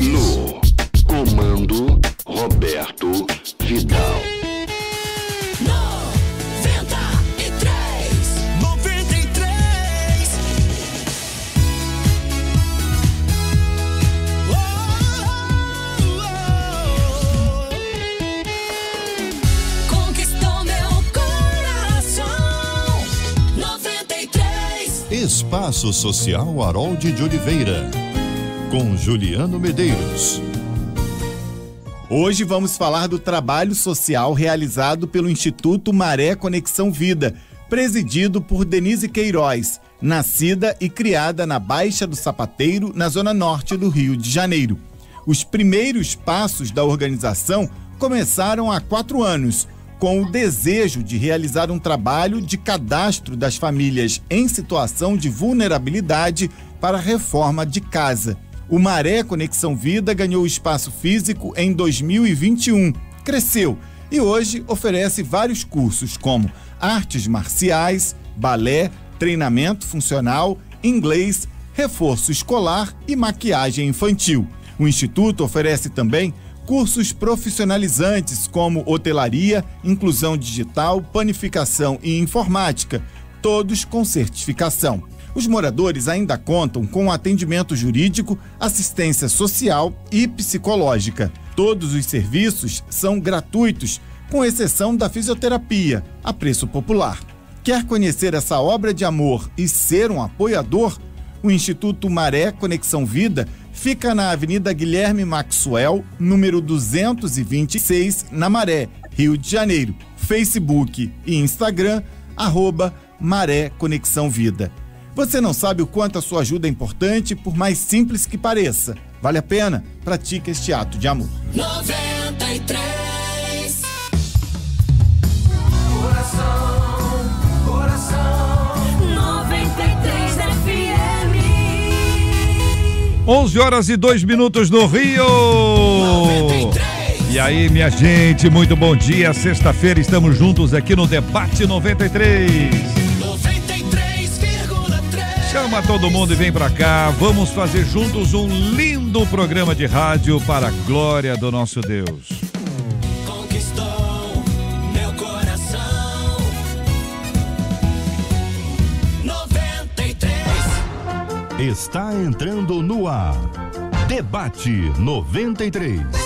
No comando Roberto Vidal. 93, 93. Conquistou meu coração. 93. Espaço Social Harold de Oliveira, com Juliano Medeiros. Hoje vamos falar do trabalho social realizado pelo Instituto Maré Conexão Vida, presidido por Denise Queiroz, nascida e criada na Baixa do Sapateiro, na zona norte do Rio de Janeiro. Os primeiros passos da organização começaram há quatro anos, com o desejo de realizar um trabalho de cadastro das famílias em situação de vulnerabilidade para reforma de casa. O Maré Conexão Vida ganhou espaço físico em 2021, cresceu e hoje oferece vários cursos como artes marciais, balé, treinamento funcional, inglês, reforço escolar e maquiagem infantil. O Instituto oferece também cursos profissionalizantes como hotelaria, inclusão digital, panificação e informática, todos com certificação. Os moradores ainda contam com atendimento jurídico, assistência social e psicológica. Todos os serviços são gratuitos, com exceção da fisioterapia, a preço popular. Quer conhecer essa obra de amor e ser um apoiador? O Instituto Maré Conexão Vida fica na Avenida Guilherme Maxwell, número 226, na Maré, Rio de Janeiro. Facebook e Instagram, arroba Maré Conexão Vida. Você não sabe o quanto a sua ajuda é importante, por mais simples que pareça. Vale a pena? Pratique este ato de amor. 93. Coração, coração. 93 FM. 11 horas e 2 minutos no Rio. 93. E aí, minha gente, muito bom dia. Sexta-feira estamos juntos aqui no Debate 93. 93,3. Chama todo mundo e vem pra cá. Vamos fazer juntos um lindo programa de rádio para a glória do nosso Deus. Conquistou meu coração. 93. Está entrando no ar. Debate 93.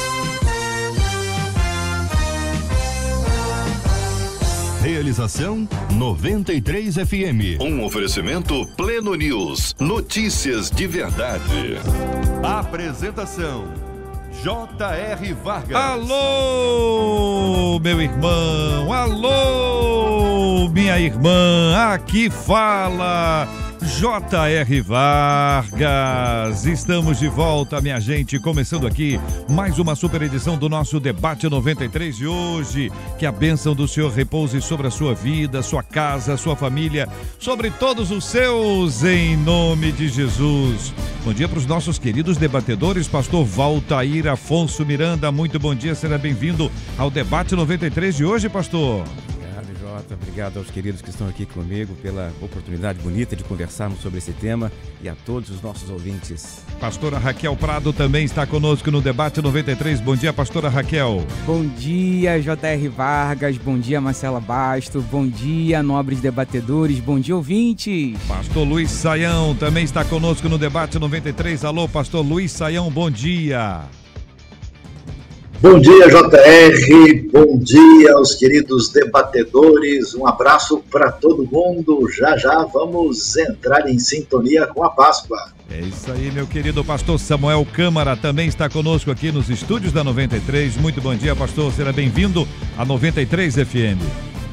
Realização 93 FM. Um oferecimento Pleno News. Notícias de verdade. Apresentação J.R. Vargas. Alô, meu irmão, alô, minha irmã, aqui fala J.R. Vargas. Estamos de volta, minha gente, começando aqui mais uma super edição do nosso Debate 93 de hoje. Que a bênção do Senhor repouse sobre a sua vida, sua casa, sua família, sobre todos os seus, em nome de Jesus. Bom dia para os nossos queridos debatedores, pastor Valtair Afonso Miranda. Muito bom dia, seja bem-vindo ao Debate 93 de hoje, pastor. Obrigado, aos queridos que estão aqui comigo pela oportunidade bonita de conversarmos sobre esse tema e a todos os nossos ouvintes. Pastora Raquel Prado também está conosco no Debate 93. Bom dia, pastora Raquel. Bom dia, J.R. Vargas. Bom dia, Marcela Basto. Bom dia, nobres debatedores. Bom dia, ouvintes. Pastor Luiz Saião também está conosco no Debate 93. Alô, pastor Luiz Saião, bom dia. Bom dia, JR. Bom dia aos queridos debatedores. Um abraço para todo mundo. Já já vamos entrar em sintonia com a Páscoa. É isso aí, meu querido pastor Samuel Câmara também está conosco aqui nos estúdios da 93. Muito bom dia, pastor. Seja bem-vindo à 93 FM.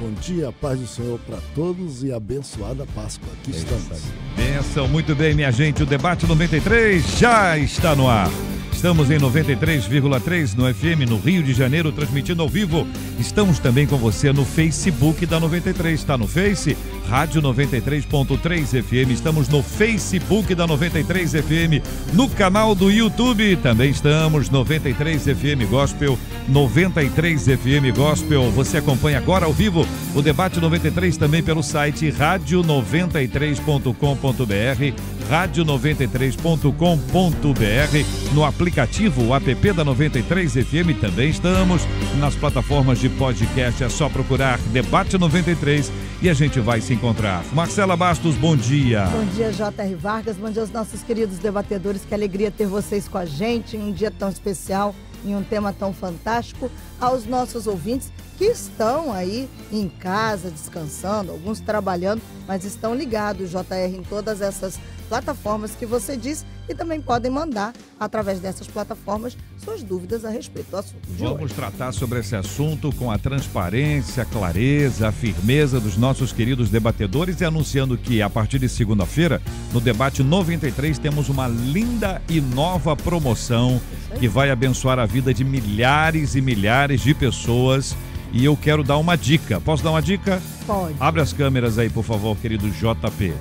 Bom dia, paz do Senhor para todos e abençoada Páscoa. Aqui estamos. Benção, muito bem, minha gente. O Debate 93 já está no ar. Estamos em 93,3 no FM no Rio de Janeiro, transmitindo ao vivo. Estamos também com você no Facebook da 93. Está no Face? Rádio 93.3 FM. Estamos no Facebook da 93 FM. No canal do YouTube também estamos. 93 FM Gospel. 93 FM Gospel. Você acompanha agora ao vivo o debate 93 também pelo site rádio93.com.br. rádio93.com.br, no aplicativo app da 93 FM também estamos, nas plataformas de podcast é só procurar Debate 93 e a gente vai se encontrar. Marcela Bastos, bom dia. Bom dia, J.R. Vargas. Bom dia aos nossos queridos debatedores. Que alegria ter vocês com a gente em um dia tão especial, em um tema tão fantástico. Aos nossos ouvintes que estão aí em casa, descansando, alguns trabalhando, mas estão ligados, JR, em todas essas plataformas que você diz e também podem mandar, através dessas plataformas, suas dúvidas a respeito do assunto Vamos hoje. tratar sobre esse assunto com a transparência, a clareza, a firmeza dos nossos queridos debatedores e anunciando que a partir de segunda-feira, no debate 93, temos uma linda e nova promoção que vai abençoar a vida de milhares e milhares de pessoas. E eu quero dar uma dica. Posso dar uma dica? Pode. Abre as câmeras aí, por favor, querido JP.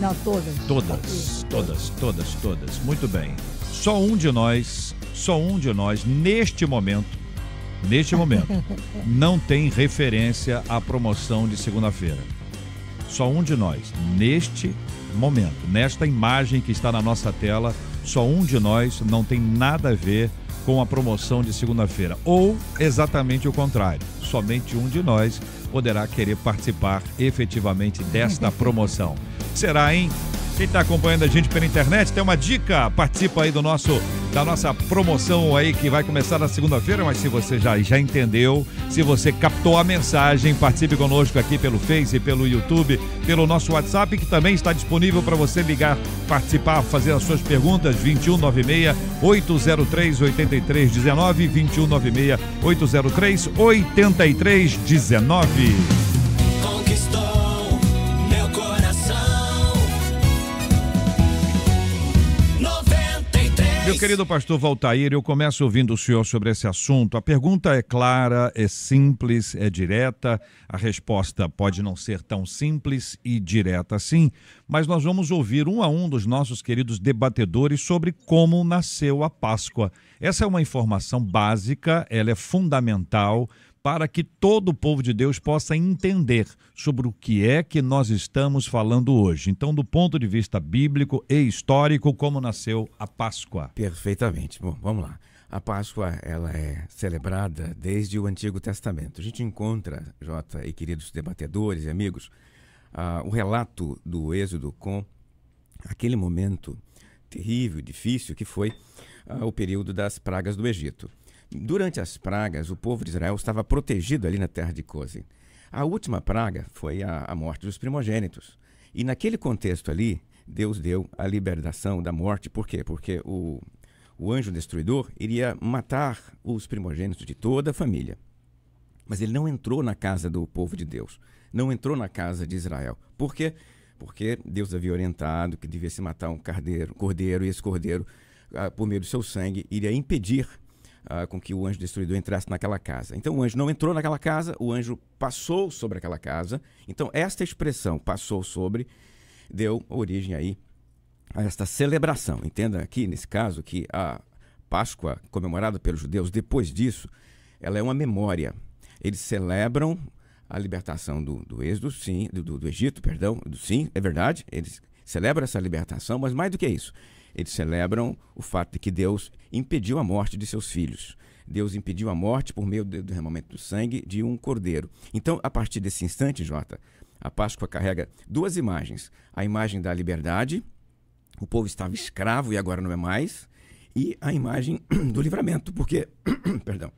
Não, todas. Todas, todas, todas, todas. Muito bem. Só um de nós, só um de nós, neste momento, neste momento, não tem referência à promoção de segunda-feira. Só um de nós, neste momento, nesta imagem que está na nossa tela, só um de nós não tem nada a ver com a promoção de segunda-feira. Ou exatamente o contrário. Somente um de nós poderá querer participar efetivamente desta promoção. Será, hein? Quem está acompanhando a gente pela internet, tem uma dica, participa aí do nosso da nossa promoção aí que vai começar na segunda-feira, mas se você já, já entendeu, se você captou a mensagem, participe conosco aqui pelo Face, pelo YouTube, pelo nosso WhatsApp, que também está disponível para você ligar, participar, fazer as suas perguntas, 2196 803 8319, 2196 803 8319. Conquistou Meu querido pastor Valtair, eu começo ouvindo o senhor sobre esse assunto. A pergunta é clara, é simples, é direta. A resposta pode não ser tão simples e direta assim, mas nós vamos ouvir um a um dos nossos queridos debatedores sobre como nasceu a Páscoa. Essa é uma informação básica, ela é fundamental para que todo o povo de Deus possa entender sobre o que é que nós estamos falando hoje. Então, do ponto de vista bíblico e histórico, como nasceu a Páscoa. Perfeitamente. Bom, vamos lá. A Páscoa ela é celebrada desde o Antigo Testamento. A gente encontra, Jota e queridos debatedores e amigos, ah, o relato do Êxodo com aquele momento terrível, difícil que foi ah, o período das pragas do Egito. Durante as pragas, o povo de Israel estava protegido ali na terra de Cozin. A última praga foi a, a morte dos primogênitos. E naquele contexto ali, Deus deu a libertação da morte. Por quê? Porque o, o anjo destruidor iria matar os primogênitos de toda a família. Mas ele não entrou na casa do povo de Deus, não entrou na casa de Israel. Por quê? Porque Deus havia orientado que devia se matar um cardeiro, cordeiro, e esse cordeiro, ah, por meio do seu sangue, iria impedir ah, com que o anjo destruidor entrasse naquela casa. Então o anjo não entrou naquela casa, o anjo passou sobre aquela casa. Então esta expressão passou sobre deu origem aí a esta celebração. Entenda aqui nesse caso que a Páscoa comemorada pelos judeus depois disso, ela é uma memória. Eles celebram a libertação do, do êxodo, sim, do, do Egito, perdão, do, sim, é verdade. Eles celebram essa libertação, mas mais do que isso, eles celebram o fato de que Deus impediu a morte de seus filhos. Deus impediu a morte por meio do derramamento do sangue de um cordeiro. Então, a partir desse instante, Jota, a Páscoa carrega duas imagens: a imagem da liberdade, o povo estava escravo e agora não é mais, e a imagem do livramento, porque, perdão,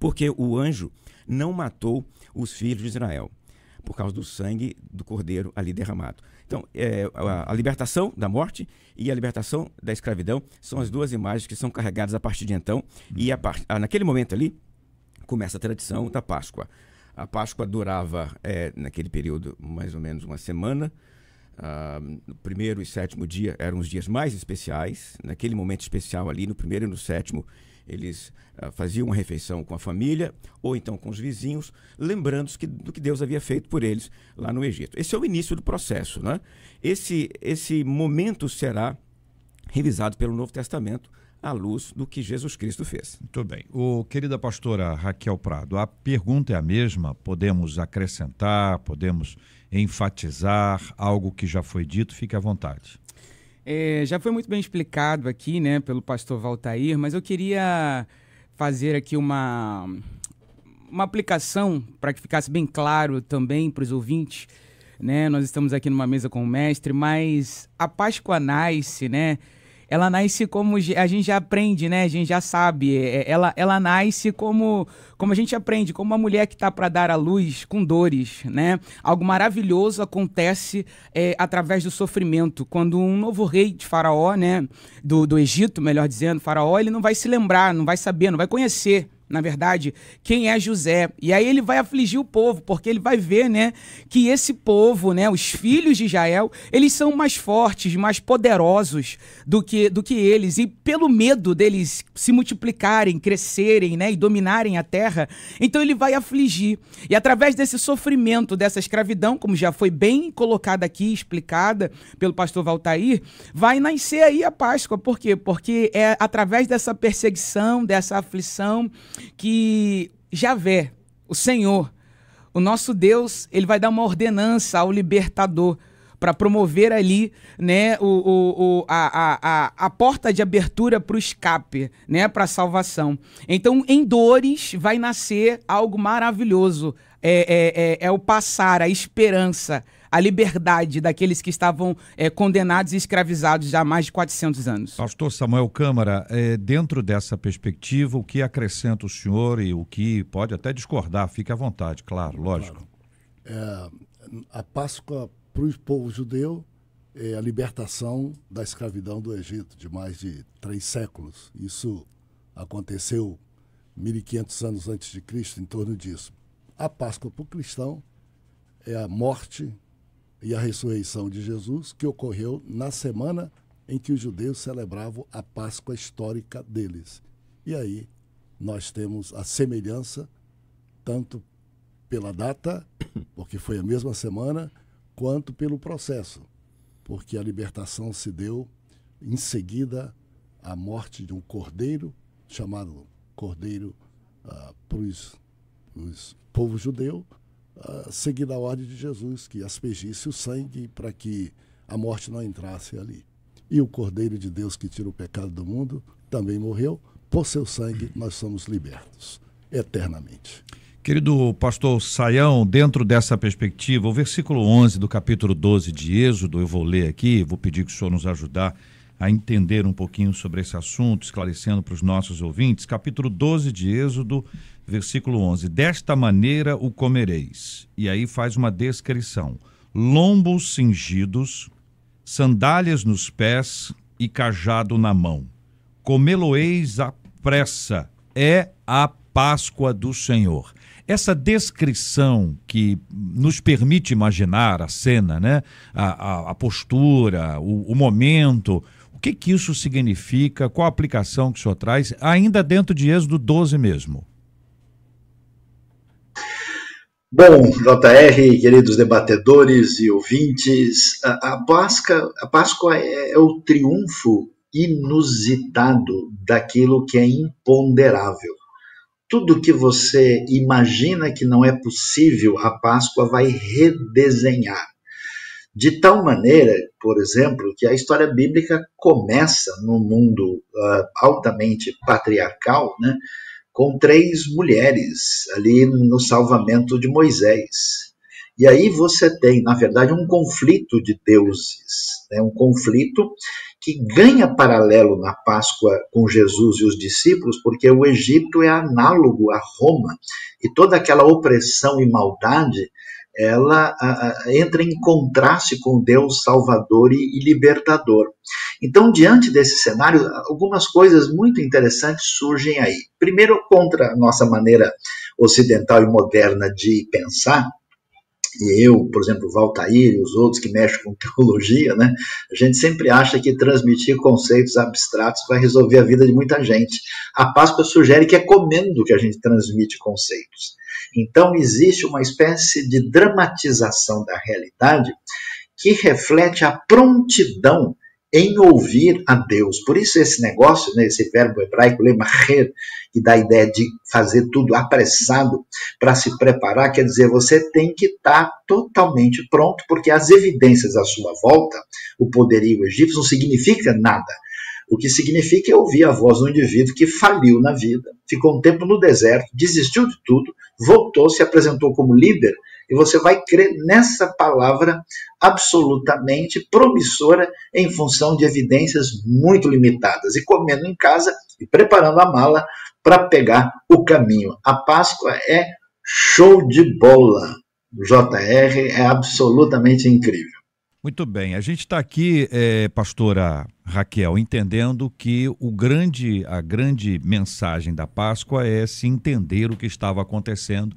porque o anjo não matou os filhos de Israel por causa do sangue do cordeiro ali derramado. Então, é, a, a, libertação da morte e a libertação da escravidão são as duas imagens que são carregadas a partir de então. E a, a, naquele momento ali começa a tradição da Páscoa. A Páscoa durava, é, naquele período, mais ou menos uma semana. Ah, no primeiro e sétimo dia eram os dias mais especiais. Naquele momento especial ali, no primeiro e no sétimo, eles uh, faziam uma refeição com a família ou então com os vizinhos, lembrando que, do que Deus havia feito por eles lá no Egito. Esse é o início do processo. Né? Esse, esse momento será revisado pelo Novo Testamento à luz do que Jesus Cristo fez. Muito bem. O querida pastora Raquel Prado, a pergunta é a mesma, podemos acrescentar, podemos enfatizar algo que já foi dito, fique à vontade. É, já foi muito bem explicado aqui, né, pelo pastor Valtair, mas eu queria fazer aqui uma, uma aplicação para que ficasse bem claro também para os ouvintes, né? Nós estamos aqui numa mesa com o mestre, mas a Páscoa nasce, né? Ela nasce como a gente já aprende, né? A gente já sabe. É, é, ela, ela nasce como, como a gente aprende, como uma mulher que está para dar à luz com dores, né? Algo maravilhoso acontece é, através do sofrimento. Quando um novo rei de Faraó, né? Do, do Egito, melhor dizendo, Faraó, ele não vai se lembrar, não vai saber, não vai conhecer na verdade, quem é José. E aí ele vai afligir o povo, porque ele vai ver, né, que esse povo, né, os filhos de Israel, eles são mais fortes, mais poderosos do que, do que eles. E pelo medo deles se multiplicarem, crescerem, né, e dominarem a terra, então ele vai afligir. E através desse sofrimento, dessa escravidão, como já foi bem colocada aqui, explicada pelo pastor Valtair, vai nascer aí a Páscoa. Por quê? Porque é através dessa perseguição, dessa aflição, que Javé, o Senhor, o nosso Deus, ele vai dar uma ordenança ao libertador para promover ali né, o, o, o, a, a, a porta de abertura para o escape, né, para a salvação. Então, em dores vai nascer algo maravilhoso. É, é, é, é o passar, a esperança, a liberdade daqueles que estavam é, condenados e escravizados já há mais de 400 anos. Pastor Samuel Câmara, é, dentro dessa perspectiva, o que acrescenta o senhor e o que pode até discordar, fique à vontade, claro, lógico. Claro. É, a Páscoa para o povo judeu é a libertação da escravidão do Egito de mais de três séculos. Isso aconteceu 1500 anos antes de Cristo, em torno disso. A Páscoa para o cristão é a morte e a ressurreição de Jesus, que ocorreu na semana em que os judeus celebravam a Páscoa histórica deles. E aí nós temos a semelhança, tanto pela data, porque foi a mesma semana, quanto pelo processo, porque a libertação se deu em seguida à morte de um cordeiro, chamado cordeiro uh, para os povo judeu, uh, seguida a ordem de Jesus, que aspergisse o sangue para que a morte não entrasse ali. E o Cordeiro de Deus que tira o pecado do mundo também morreu. Por seu sangue nós somos libertos eternamente. Querido pastor Saião, dentro dessa perspectiva, o versículo 11 do capítulo 12 de Êxodo, eu vou ler aqui, vou pedir que o senhor nos ajudar a entender um pouquinho sobre esse assunto, esclarecendo para os nossos ouvintes. Capítulo 12 de Êxodo, versículo 11: Desta maneira o comereis. E aí faz uma descrição: lombos cingidos, sandálias nos pés e cajado na mão. Comê-lo-eis à pressa, é a Páscoa do Senhor. Essa descrição que nos permite imaginar a cena, né? a, a, a postura, o, o momento, o que, que isso significa? Qual a aplicação que o senhor traz, ainda dentro de Êxodo 12 mesmo? Bom, JR, queridos debatedores e ouvintes, a, a Páscoa, a Páscoa é, é o triunfo inusitado daquilo que é imponderável. Tudo que você imagina que não é possível, a Páscoa vai redesenhar. De tal maneira, por exemplo, que a história bíblica começa num mundo uh, altamente patriarcal, né? com três mulheres ali no salvamento de Moisés. E aí você tem, na verdade, um conflito de deuses, né? um conflito que ganha paralelo na Páscoa com Jesus e os discípulos, porque o Egito é análogo a Roma, e toda aquela opressão e maldade ela a, a, entra em contraste com Deus Salvador e, e, libertador. Então, diante desse cenário, algumas coisas muito interessantes surgem aí. Primeiro, contra a nossa maneira ocidental e moderna de pensar, e eu, por exemplo, Valtair e os outros que mexem com teologia, né, a gente sempre acha que transmitir conceitos abstratos vai resolver a vida de muita gente. A Páscoa sugere que é comendo que a gente transmite conceitos. Então, existe uma espécie de dramatização da realidade que reflete a prontidão em ouvir a Deus. Por isso esse negócio, né, esse verbo hebraico lemacher, que dá a ideia de fazer tudo apressado para se preparar, quer dizer, você tem que estar tá totalmente pronto, porque as evidências à sua volta, o poderio egípcio, não significa nada. O que significa ouvir a voz do indivíduo que faliu na vida, ficou um tempo no deserto, desistiu de tudo, voltou, se apresentou como líder e você vai crer nessa palavra absolutamente promissora em função de evidências muito limitadas e comendo em casa e preparando a mala para pegar o caminho. A Páscoa é show de bola. O JR é absolutamente incrível. Muito bem, a gente está aqui, é, pastora Raquel, entendendo que o grande, a grande mensagem da Páscoa é se entender o que estava acontecendo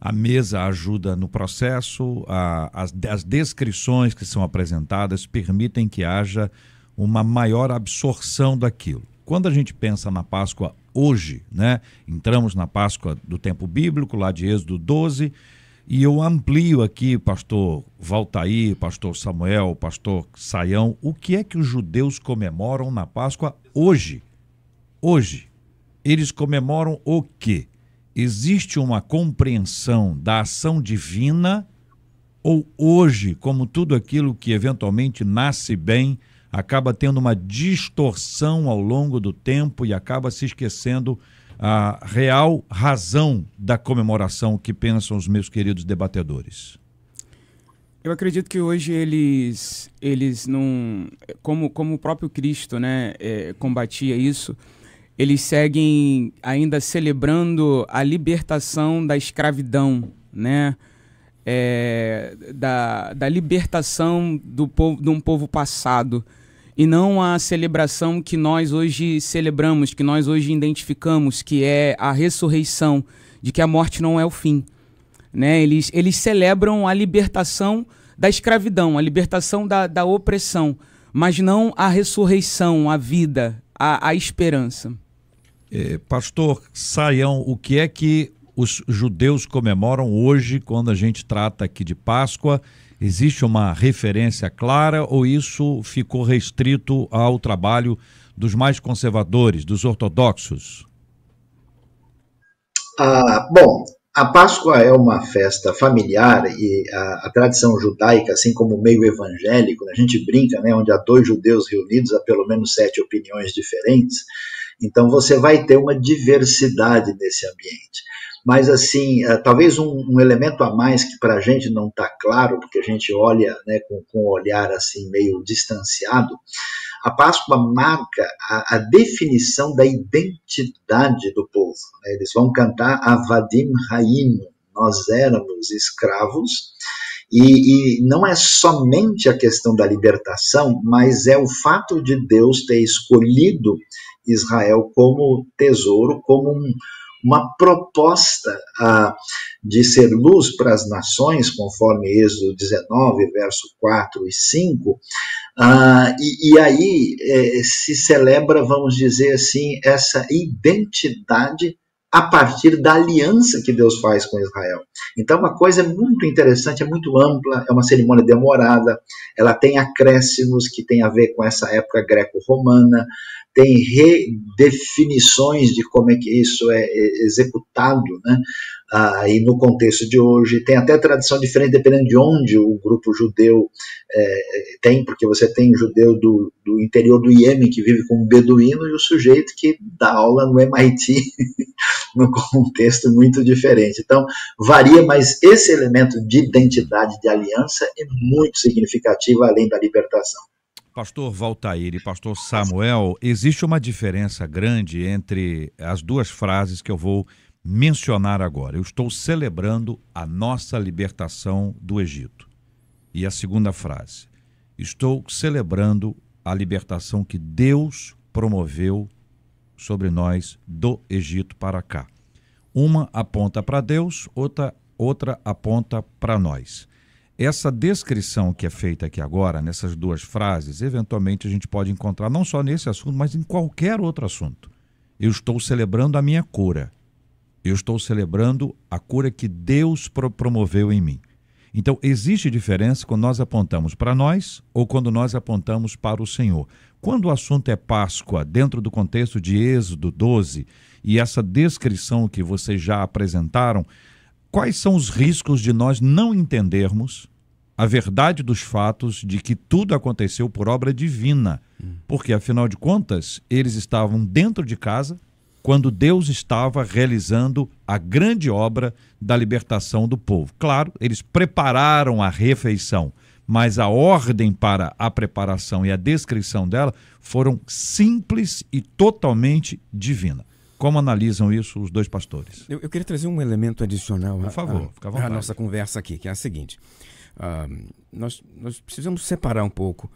a mesa ajuda no processo, a, as, as descrições que são apresentadas permitem que haja uma maior absorção daquilo. Quando a gente pensa na Páscoa hoje, né? Entramos na Páscoa do tempo bíblico, lá de Êxodo 12, e eu amplio aqui, pastor Valtaí, pastor Samuel, pastor Saião, o que é que os judeus comemoram na Páscoa hoje? Hoje. Eles comemoram o quê? existe uma compreensão da ação divina ou hoje, como tudo aquilo que eventualmente nasce bem, acaba tendo uma distorção ao longo do tempo e acaba se esquecendo a real razão da comemoração que pensam os meus queridos debatedores? Eu acredito que hoje eles, eles não, como, como o próprio Cristo, né, é, combatia isso, eles seguem ainda celebrando a libertação da escravidão, né? É, da, da libertação do povo, de um povo passado e não a celebração que nós hoje celebramos, que nós hoje identificamos, que é a ressurreição, de que a morte não é o fim. Né? Eles, eles celebram a libertação da escravidão, a libertação da, da opressão, mas não a ressurreição, a vida, a, a esperança. Eh, pastor Saião, o que é que os judeus comemoram hoje quando a gente trata aqui de Páscoa? Existe uma referência clara ou isso ficou restrito ao trabalho dos mais conservadores, dos ortodoxos? Ah, bom, a Páscoa é uma festa familiar e a, a, tradição judaica, assim como o meio evangélico, a gente brinca, né, onde há dois judeus reunidos, há pelo menos sete opiniões diferentes. Então você vai ter uma diversidade nesse ambiente. Mas, assim, uh, talvez um, um, elemento a mais que para a gente não está claro, porque a gente olha né, com, com um olhar assim meio distanciado, a Páscoa marca a, a definição da identidade do povo. Né? Eles vão cantar Avadim Raino, nós éramos escravos, e, e, não é somente a questão da libertação, mas é o fato de Deus ter escolhido Israel como tesouro, como um, uma proposta ah, de ser luz para as nações, conforme Êxodo 19, verso 4 e 5. Ah, e, e, aí eh, se celebra, vamos dizer assim, essa identidade a partir da aliança que Deus faz com Israel. Então, uma coisa é muito interessante, é muito ampla, é uma cerimônia demorada, ela tem acréscimos que tem a ver com essa época greco-romana, tem redefinições de como é que isso é, é executado, né? Ah, e no contexto de hoje tem até tradição diferente dependendo de onde o grupo judeu é, tem, porque você tem judeu do, do interior do Iêmen que vive como beduíno e o sujeito que dá aula no MIT no contexto muito diferente. Então varia, mas esse elemento de identidade de aliança é muito significativo além da libertação. Pastor Valtair e Pastor Samuel, existe uma diferença grande entre as duas frases que eu vou mencionar agora. Eu estou celebrando a nossa libertação do Egito. E a segunda frase, estou celebrando a libertação que Deus promoveu sobre nós do Egito para cá. Uma aponta para Deus, outra, outra aponta para nós. Essa descrição que é feita aqui agora, nessas duas frases, eventualmente a gente pode encontrar não só nesse assunto, mas em qualquer outro assunto. Eu estou celebrando a minha cura. Eu estou celebrando a cura que Deus promoveu em mim. Então, existe diferença quando nós apontamos para nós ou quando nós apontamos para o Senhor. Quando o assunto é Páscoa, dentro do contexto de Êxodo 12 e essa descrição que vocês já apresentaram, quais são os riscos de nós não entendermos a verdade dos fatos de que tudo aconteceu por obra divina? Porque, afinal de contas, eles estavam dentro de casa quando Deus estava realizando a grande obra da libertação do povo. Claro, eles prepararam a refeição, mas a ordem para a preparação e a descrição dela foram simples e totalmente divina. Como analisam isso os dois pastores? Eu, eu queria trazer um elemento adicional Por favor, à- nossa conversa aqui, que é a seguinte. Ah, nós, nós precisamos separar um pouco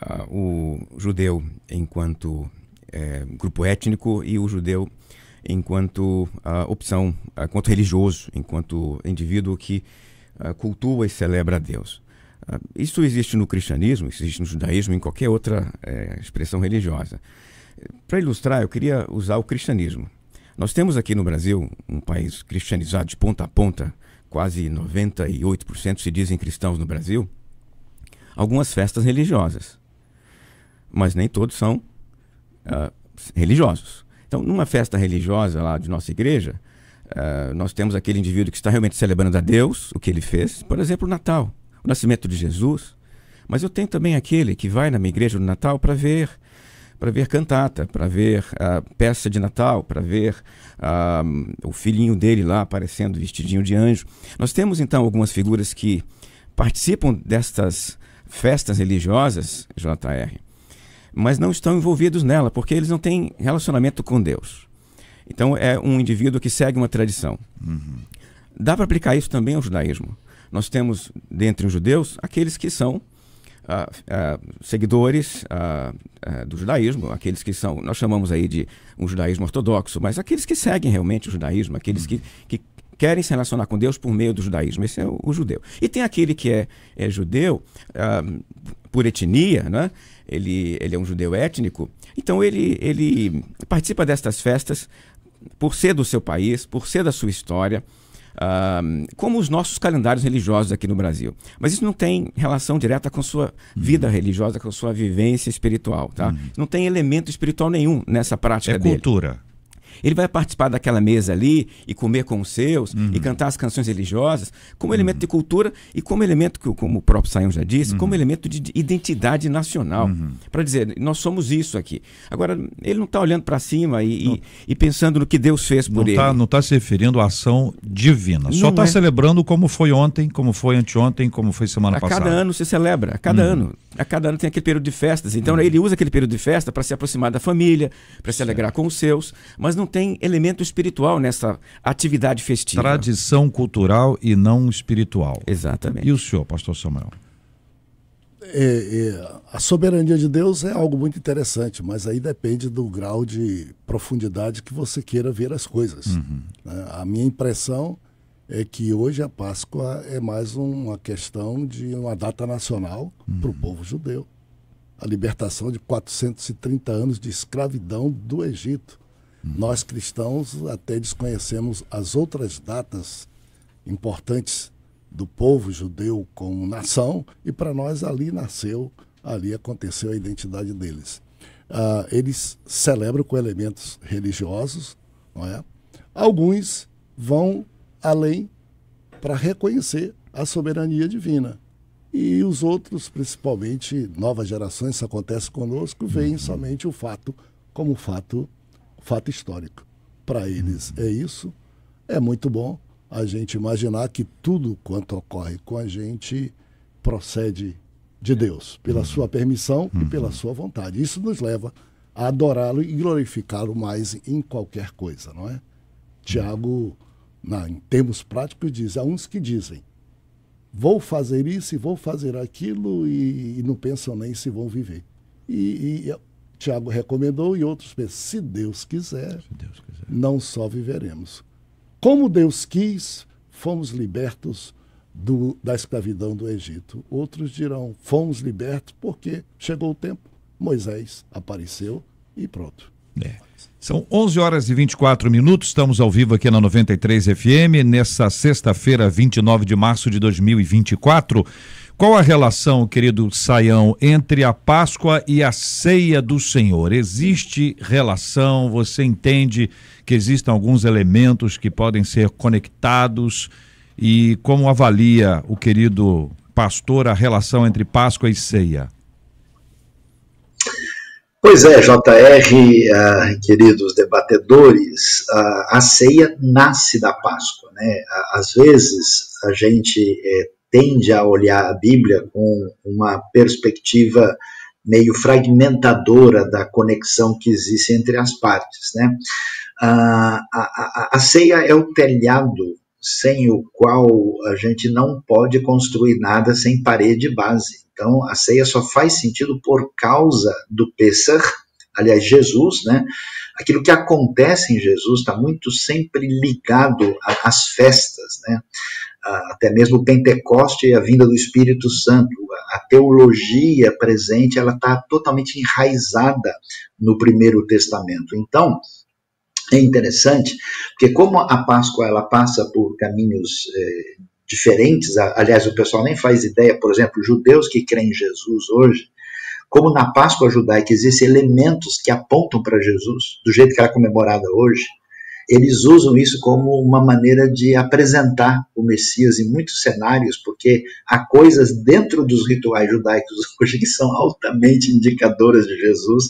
ah, o judeu enquanto eh, grupo étnico e o judeu enquanto opção, enquanto religioso, enquanto indivíduo que cultua e celebra a Deus. Isso existe no cristianismo, existe no judaísmo, em qualquer outra eh, expressão religiosa. Para ilustrar, eu queria usar o cristianismo. Nós temos aqui no Brasil, um país cristianizado de ponta a ponta, quase 98% se dizem cristãos no Brasil, algumas festas religiosas. Mas nem todos são ah, religiosos. Então, numa festa religiosa lá de nossa igreja, ah, nós temos aquele indivíduo que está realmente celebrando a Deus, o que ele fez, por exemplo, o Natal, o nascimento de Jesus. Mas eu tenho também aquele que vai na minha igreja no Natal para ver para ver cantata, para ver a peça de Natal, para ver ah, o filhinho dele lá aparecendo vestidinho de anjo. Nós temos então algumas figuras que participam destas festas religiosas, JR, mas não estão envolvidos nela, porque eles não têm relacionamento com Deus. Então é um indivíduo que segue uma tradição. Dá para aplicar isso também ao judaísmo. Nós temos, dentre os judeus, aqueles que são ah, ah, seguidores ah, do judaísmo, aqueles que são, nós chamamos aí de um judaísmo ortodoxo, mas aqueles que seguem realmente o judaísmo, aqueles que, que querem se relacionar com Deus por meio do judaísmo. Esse é o, o judeu. E tem aquele que é, é judeu ah, por etnia, né? ele, ele é um judeu étnico, então ele, ele participa destas festas por ser do seu país, por ser da sua história, ah, como os nossos calendários religiosos aqui no Brasil. Mas isso não tem relação direta com sua vida religiosa, com sua vivência espiritual, tá? Não tem elemento espiritual nenhum nessa prática É dele. cultura. Ele vai participar daquela mesa ali e comer com os seus e cantar as canções religiosas como elemento de cultura e como elemento, que, como o próprio Sayão já disse, como elemento de de identidade nacional. Para dizer, nós somos isso aqui. Agora, ele não está olhando para cima e, e- e pensando no que Deus fez Não por ele. está não tá se referindo à ação divina. Só Não está é. celebrando como foi ontem, como foi anteontem, como foi semana A passada. cada ano se celebra, a cada ano. A cada ano tem aquele período de festas. Então ele usa aquele período de festa para se aproximar da família, para se alegrar com os seus, mas não tem elemento espiritual nessa atividade festiva. Tradição cultural e não espiritual. Exatamente. E o senhor, pastor Samuel? É, é, a soberania de Deus é algo muito interessante, mas aí depende do grau de profundidade que você queira ver as coisas. né? A minha impressão é que hoje a Páscoa é mais uma questão de uma data nacional para o povo judeu. A libertação de 430 anos de escravidão do Egito. Nós cristãos até desconhecemos as outras datas importantes do povo judeu como nação, e para nós ali nasceu, ali aconteceu a identidade deles. Ah, eles celebram com elementos religiosos, não é? Alguns vão além para reconhecer a soberania divina. E os outros, principalmente novas gerações, isso acontece conosco, veem somente o fato como fato, fato histórico. Para eles é isso. É muito bom a gente imaginar que tudo quanto ocorre com a gente procede de Deus, pela sua permissão e pela sua vontade. Isso nos leva a adorá-lo e glorificá-lo mais em qualquer coisa, não é? Tiago, na, em termos práticos, diz: há uns que dizem, vou fazer isso e vou fazer aquilo e, e não pensam nem se vão viver. E, e Tiago recomendou e outros pensam: se Deus quiser, não só viveremos. Como Deus quis, fomos libertos do, da escravidão do Egito. Outros dirão: fomos libertos porque chegou o tempo, Moisés apareceu e pronto. São 11 horas e 24 minutos, estamos ao vivo aqui na 93 FM, nessa sexta-feira, 29 de março de 2024. Qual a relação, querido Saião, entre a Páscoa e a ceia do Senhor? Existe relação? Você entende que existem alguns elementos que podem ser conectados? E como avalia o querido pastor a relação entre Páscoa e ceia? Pois é, JR, uh, queridos debatedores, uh, a ceia nasce da Páscoa. Né? Às vezes a gente eh, tende a olhar a Bíblia com uma perspectiva meio fragmentadora da conexão que existe entre as partes. Né? A, a, a ceia é o telhado sem o qual a gente não pode construir nada sem parede base. Então, a ceia só faz sentido por causa do Pesach, aliás, Jesus, né? Aquilo que acontece em Jesus está muito sempre ligado às festas, né? Até mesmo o Pentecoste e a vinda do Espírito Santo. A teologia presente, ela está totalmente enraizada no Primeiro Testamento. Então, é interessante, porque como a Páscoa ela passa por caminhos eh, diferentes, aliás, o pessoal nem faz ideia, por exemplo, judeus que creem em Jesus hoje, como na Páscoa judaica existem elementos que apontam para Jesus, do jeito que ela é comemorada hoje, eles usam isso como uma maneira de apresentar o Messias em muitos cenários, porque há coisas dentro dos rituais judaicos hoje que são altamente indicadoras de Jesus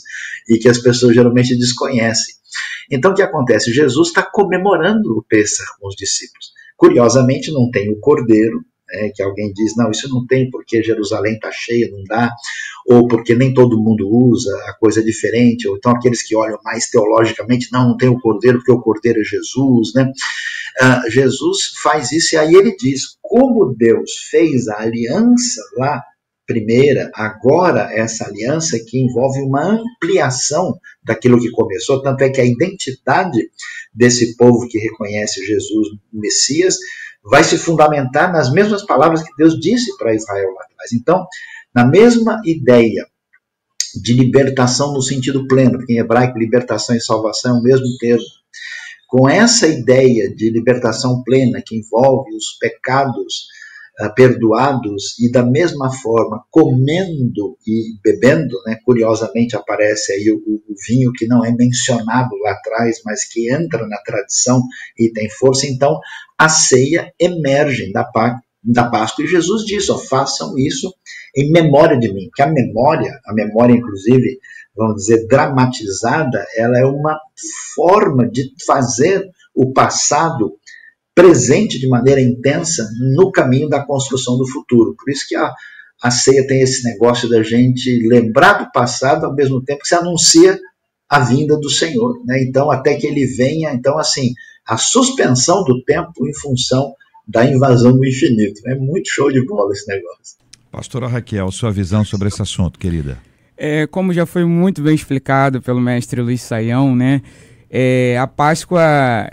e que as pessoas geralmente desconhecem. Então, o que acontece? Jesus está comemorando o Pêssar com os discípulos. Curiosamente, não tem o cordeiro, né, que alguém diz, não, isso não tem porque Jerusalém está cheia, não dá, ou porque nem todo mundo usa, a coisa é diferente, ou então aqueles que olham mais teologicamente, não, não tem o cordeiro porque o cordeiro é Jesus, né? Uh, Jesus faz isso e aí ele diz, como Deus fez a aliança lá, primeira, agora essa aliança que envolve uma ampliação daquilo que começou, tanto é que a identidade desse povo que reconhece Jesus Messias vai se fundamentar nas mesmas palavras que Deus disse para Israel lá atrás. Então, na mesma ideia de libertação no sentido pleno, porque em hebraico libertação e salvação é o mesmo termo, com essa ideia de libertação plena que envolve os pecados perdoados e da mesma forma comendo e bebendo, né, curiosamente aparece aí o, o, vinho que não é mencionado lá atrás, mas que entra na tradição e tem força, então a ceia emerge da, da Páscoa. E Jesus diz, façam isso em memória de mim, que a memória, a memória inclusive, vamos dizer, dramatizada, ela é uma forma de fazer o passado presente de maneira intensa no caminho da construção do futuro. Por isso que a, a ceia tem esse negócio da gente lembrar do passado ao mesmo tempo que se anuncia a vinda do Senhor. Né? Então, até que ele venha, então, assim, a suspensão do tempo em função da invasão do infinito. É muito show de bola esse negócio. Pastora Raquel, sua visão sobre esse assunto, querida. É, como já foi muito bem explicado pelo mestre Luiz Saião, né? É, a Páscoa,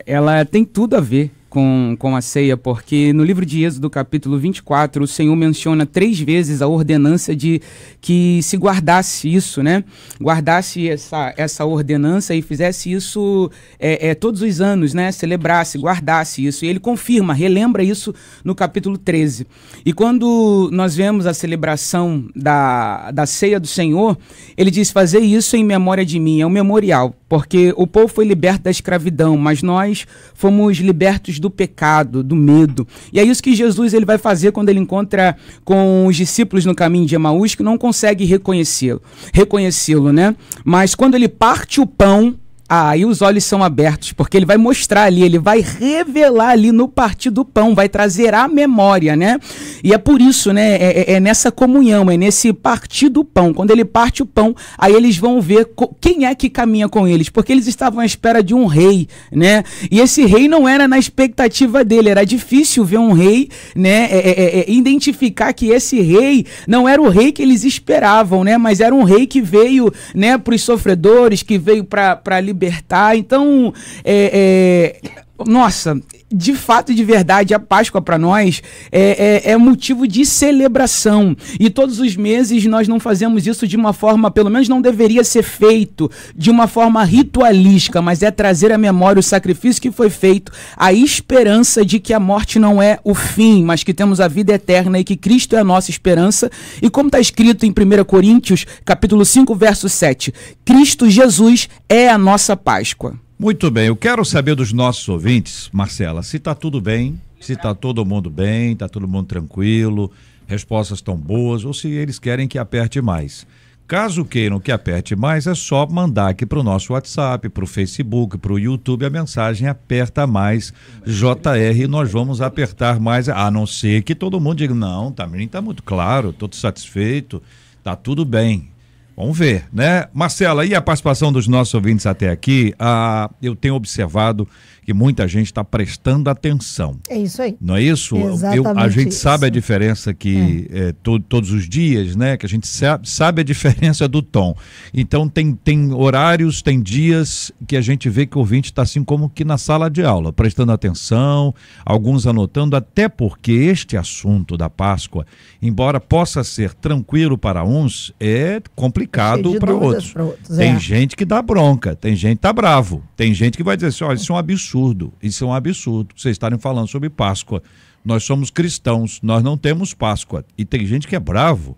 ela tem tudo a ver com, com a ceia, porque no livro de Êxodo, capítulo 24, o Senhor menciona três vezes a ordenança de que se guardasse isso, né? Guardasse essa, essa ordenança e fizesse isso é, é, todos os anos, né? Celebrasse, guardasse isso. E ele confirma, relembra isso no capítulo 13. E quando nós vemos a celebração da, da ceia do Senhor, ele diz: fazer isso em memória de mim, é um memorial, porque o povo foi liberto da escravidão, mas nós fomos libertos do pecado, do medo. E é isso que Jesus ele vai fazer quando ele encontra com os discípulos no caminho de Emaús que não consegue reconhecê-lo, reconhecê-lo, né? Mas quando ele parte o pão, Aí os olhos são abertos, porque ele vai mostrar ali, ele vai revelar ali no partir do pão, vai trazer a memória, né? E é por isso, né? É, é, é nessa comunhão, é nesse partir do pão. Quando ele parte o pão, aí eles vão ver quem é que caminha com eles, porque eles estavam à espera de um rei, né? E esse rei não era na expectativa dele, era difícil ver um rei, né? É, é, é, identificar que esse rei não era o rei que eles esperavam, né? Mas era um rei que veio, né, para os sofredores, que veio para libertar. Então, é, é, nossa, de fato e de verdade, a Páscoa para nós é, é, é, motivo de celebração. E todos os meses nós não fazemos isso de uma forma, pelo menos não deveria ser feito de uma forma ritualística, mas é trazer à memória o sacrifício que foi feito, a esperança de que a morte não é o fim, mas que temos a vida eterna e que Cristo é a nossa esperança. E como está escrito em 1 Coríntios, capítulo 5, verso 7, Cristo Jesus é a nossa Páscoa. Muito bem, eu quero saber dos nossos ouvintes, Marcela, se está tudo bem, se está todo mundo bem, está todo mundo tranquilo, respostas estão boas, ou se eles querem que aperte mais. Caso queiram que aperte mais, é só mandar aqui para o nosso WhatsApp, para o Facebook, para o YouTube a mensagem aperta mais JR e nós vamos apertar mais, a não ser que todo mundo diga, não, também está muito claro, estou satisfeito, está tudo bem. Vamos ver, né? Marcela, e a participação dos nossos ouvintes até aqui? Ah, eu tenho observado que muita gente está prestando atenção. É isso aí. Não é isso? Exatamente eu, a gente isso. sabe a diferença que é. É, to, todos os dias, né? Que a gente sabe, sabe a diferença do tom. Então tem, tem horários, tem dias que a gente vê que o ouvinte está assim como que na sala de aula, prestando atenção, alguns anotando, até porque este assunto da Páscoa, embora possa ser tranquilo para uns, é complicado para outros. outros. Tem é. gente que dá bronca, tem gente que tá bravo, tem gente que vai dizer assim, olha, isso é um absurdo absurdo. Isso é um absurdo. Vocês estarem falando sobre Páscoa. Nós somos cristãos, nós não temos Páscoa. E tem gente que é bravo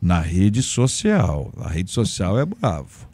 na rede social. A rede social é bravo.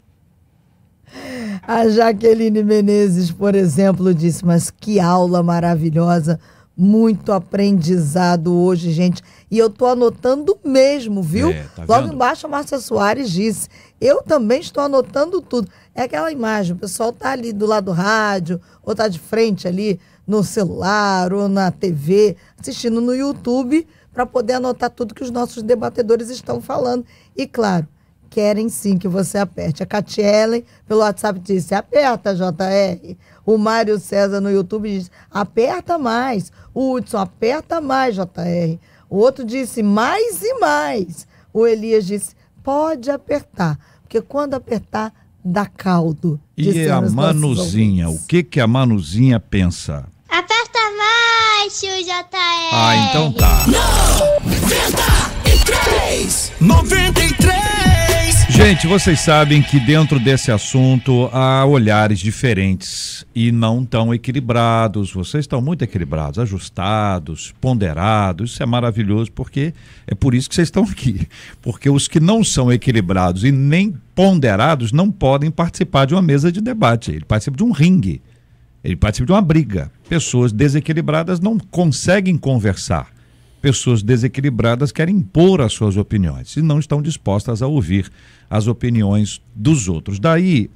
A Jaqueline Menezes, por exemplo, disse: Mas que aula maravilhosa, muito aprendizado hoje, gente. E eu tô anotando mesmo, viu? É, tá Logo embaixo a Márcia Soares disse: Eu também estou anotando tudo. É aquela imagem, o pessoal tá ali do lado do rádio, ou tá de frente ali no celular ou na TV, assistindo no YouTube, para poder anotar tudo que os nossos debatedores estão falando. E claro, querem sim que você aperte. A Catielen, pelo WhatsApp, disse: aperta, JR. O Mário César no YouTube disse: aperta mais. O Hudson, aperta mais, JR. O outro disse: mais e mais. O Elias disse: pode apertar, porque quando apertar, dá caldo. E a Manuzinha, o que que a Manuzinha pensa? Aperta mais, tio JR. Ah, então tá. 93, 93. Gente, vocês sabem que dentro desse assunto há olhares diferentes e não tão equilibrados. Vocês estão muito equilibrados, ajustados, ponderados. Isso é maravilhoso porque é por isso que vocês estão aqui. Porque os que não são equilibrados e nem ponderados não podem participar de uma mesa de debate. Ele participa de um ringue. Ele participa de uma briga. Pessoas desequilibradas não conseguem conversar. Pessoas desequilibradas querem impor as suas opiniões e não estão dispostas a ouvir as opiniões dos outros. Daí,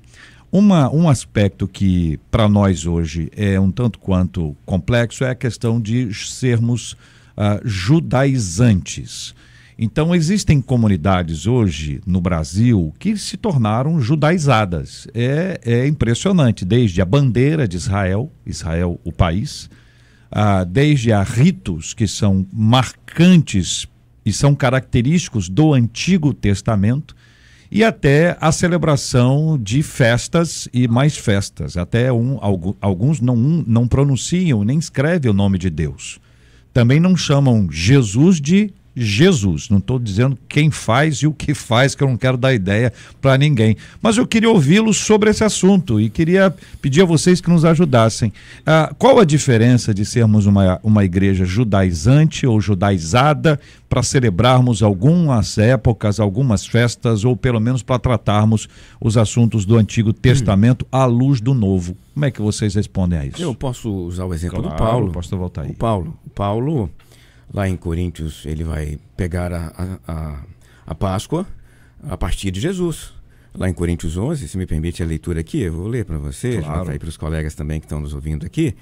uma, um aspecto que para nós hoje é um tanto quanto complexo é a questão de sermos ah, judaizantes. Então, existem comunidades hoje no Brasil que se tornaram judaizadas. É, é impressionante, desde a bandeira de Israel, Israel, o país, ah, desde a ritos que são marcantes e são característicos do Antigo Testamento, e até a celebração de festas e mais festas. Até um, algu- alguns não, não pronunciam nem escrevem o nome de Deus. Também não chamam Jesus de Jesus. Não estou dizendo quem faz e o que faz, que eu não quero dar ideia para ninguém. Mas eu queria ouvi-los sobre esse assunto e queria pedir a vocês que nos ajudassem. Ah, qual a diferença de sermos uma, uma igreja judaizante ou judaizada para celebrarmos algumas épocas, algumas festas, ou pelo menos para tratarmos os assuntos do Antigo Testamento à luz do Novo? Como é que vocês respondem a isso? Eu posso usar o exemplo do Claro, Paulo. pastor Voltaí. O Paulo. O Paulo, lá em Coríntios, ele vai pegar a, a, a, Páscoa a partir de Jesus. Lá em Coríntios 11, se me permite a leitura aqui, eu vou ler para você, Claro. e para os colegas também que estão nos ouvindo aqui.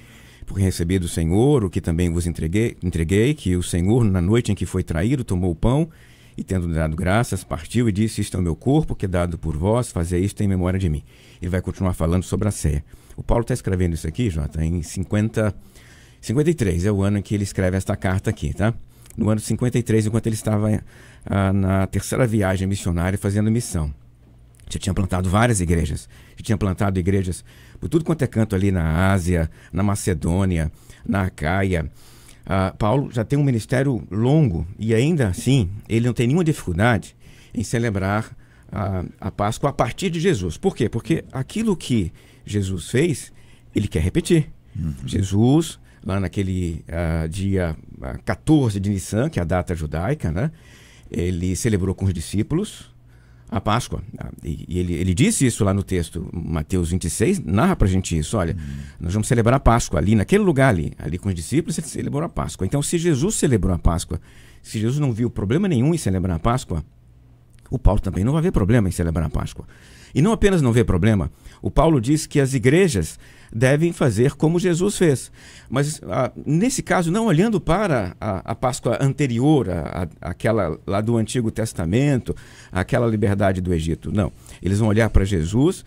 Porque recebi do Senhor o que também vos entreguei, entreguei, que o Senhor, na noite em que foi traído, tomou o pão e, tendo dado graças, partiu e disse: Isto é o meu corpo, que é dado por vós, fazer isto em memória de mim. Ele vai continuar falando sobre a ceia. O Paulo está escrevendo isso aqui, Jota, em 50, 53 é o ano em que ele escreve esta carta aqui, tá? No ano 53, enquanto ele estava ah, na terceira viagem missionária fazendo missão. Já tinha plantado várias igrejas. Já tinha plantado igrejas por tudo quanto é canto ali na Ásia, na Macedônia, na Acaia. Ah, Paulo já tem um ministério longo e ainda assim ele não tem nenhuma dificuldade em celebrar a, a Páscoa a partir de Jesus. Por quê? Porque aquilo que Jesus fez, ele quer repetir. Jesus, lá naquele ah, dia ah, 14 de Nissan, que é a data judaica, né? ele celebrou com os discípulos a Páscoa. Ah, E, e ele, ele disse isso lá no texto, Mateus 26, narra pra gente isso. Olha, nós vamos celebrar a Páscoa ali, naquele lugar ali, ali com os discípulos, ele celebrou a Páscoa. Então, se Jesus celebrou a Páscoa, se Jesus não viu problema nenhum em celebrar a Páscoa, o Paulo também não vai ver problema em celebrar a Páscoa. E não apenas não vê problema, o Paulo diz que as igrejas devem fazer como Jesus fez. Mas ah, nesse caso, não olhando para a, a Páscoa anterior, a, a- aquela lá do Antigo Testamento, aquela liberdade do Egito. Não. Eles vão olhar para Jesus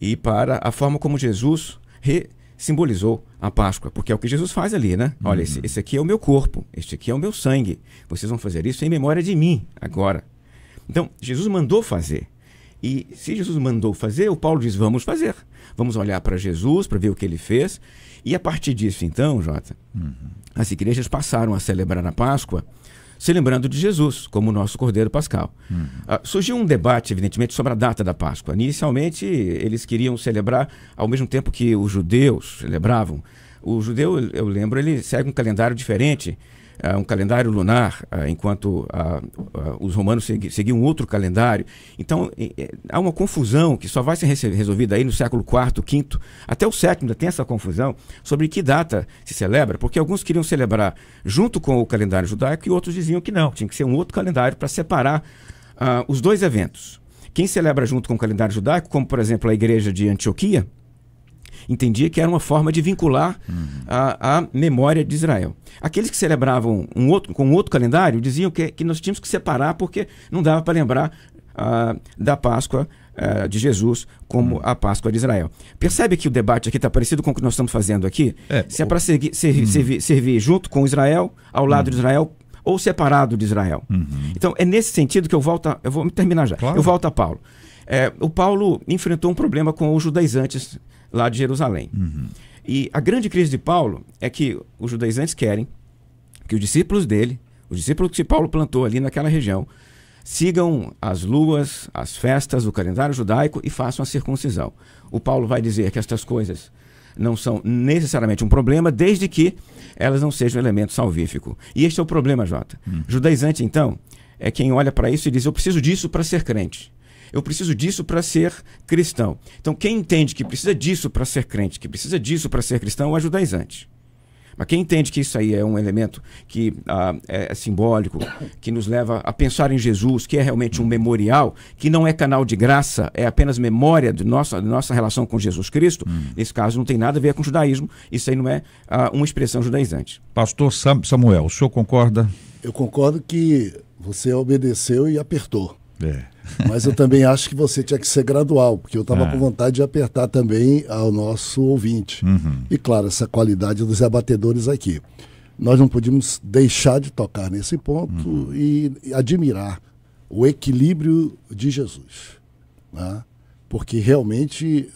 e para a forma como Jesus re- simbolizou a Páscoa, porque é o que Jesus faz ali, né? Olha, esse, esse aqui é o meu corpo, este aqui é o meu sangue. Vocês vão fazer isso em memória de mim agora. Então, Jesus mandou fazer. E se Jesus mandou fazer, o Paulo diz: vamos fazer. Vamos olhar para Jesus, para ver o que ele fez. E a partir disso, então, Jota, as igrejas passaram a celebrar a Páscoa se lembrando de Jesus como o nosso Cordeiro Pascal. Ah, surgiu um debate, evidentemente, sobre a data da Páscoa. Inicialmente, eles queriam celebrar ao mesmo tempo que os judeus celebravam. O judeu, eu lembro, ele segue um calendário diferente, ah, um calendário lunar, ah, enquanto os romanos segui- seguiam outro calendário. Então, há uma confusão que só vai ser resolvida aí no século IV, V, até o sétimo ainda tem essa confusão sobre que data se celebra, porque alguns queriam celebrar junto com o calendário judaico e outros diziam que não, tinha que ser um outro calendário para separar ah, os dois eventos. Quem celebra junto com o calendário judaico, como por exemplo a igreja de Antioquia, entendia que era uma forma de vincular a, a memória de Israel. Aqueles que celebravam um outro, com um outro calendário diziam que, que nós tínhamos que separar porque não dava para lembrar ah, da Páscoa ah, de Jesus como a Páscoa de Israel. Percebe que o debate aqui está parecido com o que nós estamos fazendo aqui? Se é para servir, servir, servir junto com Israel, ao lado de Israel, ou separado de Israel. Então é nesse sentido que eu volto. A, eu vou terminar já. Eu volto a Paulo. É, o Paulo enfrentou um problema com os judaizantes lá de Jerusalém. E a grande crise de Paulo é que os judaizantes querem que os discípulos dele, os discípulos que Paulo plantou ali naquela região, sigam as luas, as festas, o calendário judaico e façam a circuncisão. O Paulo vai dizer que estas coisas não são necessariamente um problema, desde que elas não sejam um elemento salvífico. E este é o problema, Jota. Judaizante, então, é quem olha para isso e diz: Eu preciso disso para ser crente. Eu preciso disso para ser cristão. Então, quem entende que precisa disso para ser crente, que precisa disso para ser cristão, é judaizante. Mas quem entende que isso aí é um elemento que ah, é, é simbólico, que nos leva a pensar em Jesus, que é realmente um memorial, que não é canal de graça, é apenas memória de nossa, de nossa relação com Jesus Cristo, nesse caso não tem nada a ver com judaísmo, isso aí não é ah, uma expressão judaizante. Pastor Sam- Samuel, o senhor concorda? Eu concordo que você obedeceu e apertou. É. Mas eu também acho que você tinha que ser gradual, porque eu estava Ah. com vontade de apertar também ao nosso ouvinte. Uhum. E claro, essa qualidade dos abatedores aqui. Nós não podíamos deixar de tocar nesse ponto Uhum. e, admirar o equilíbrio de Jesus. né? Porque realmente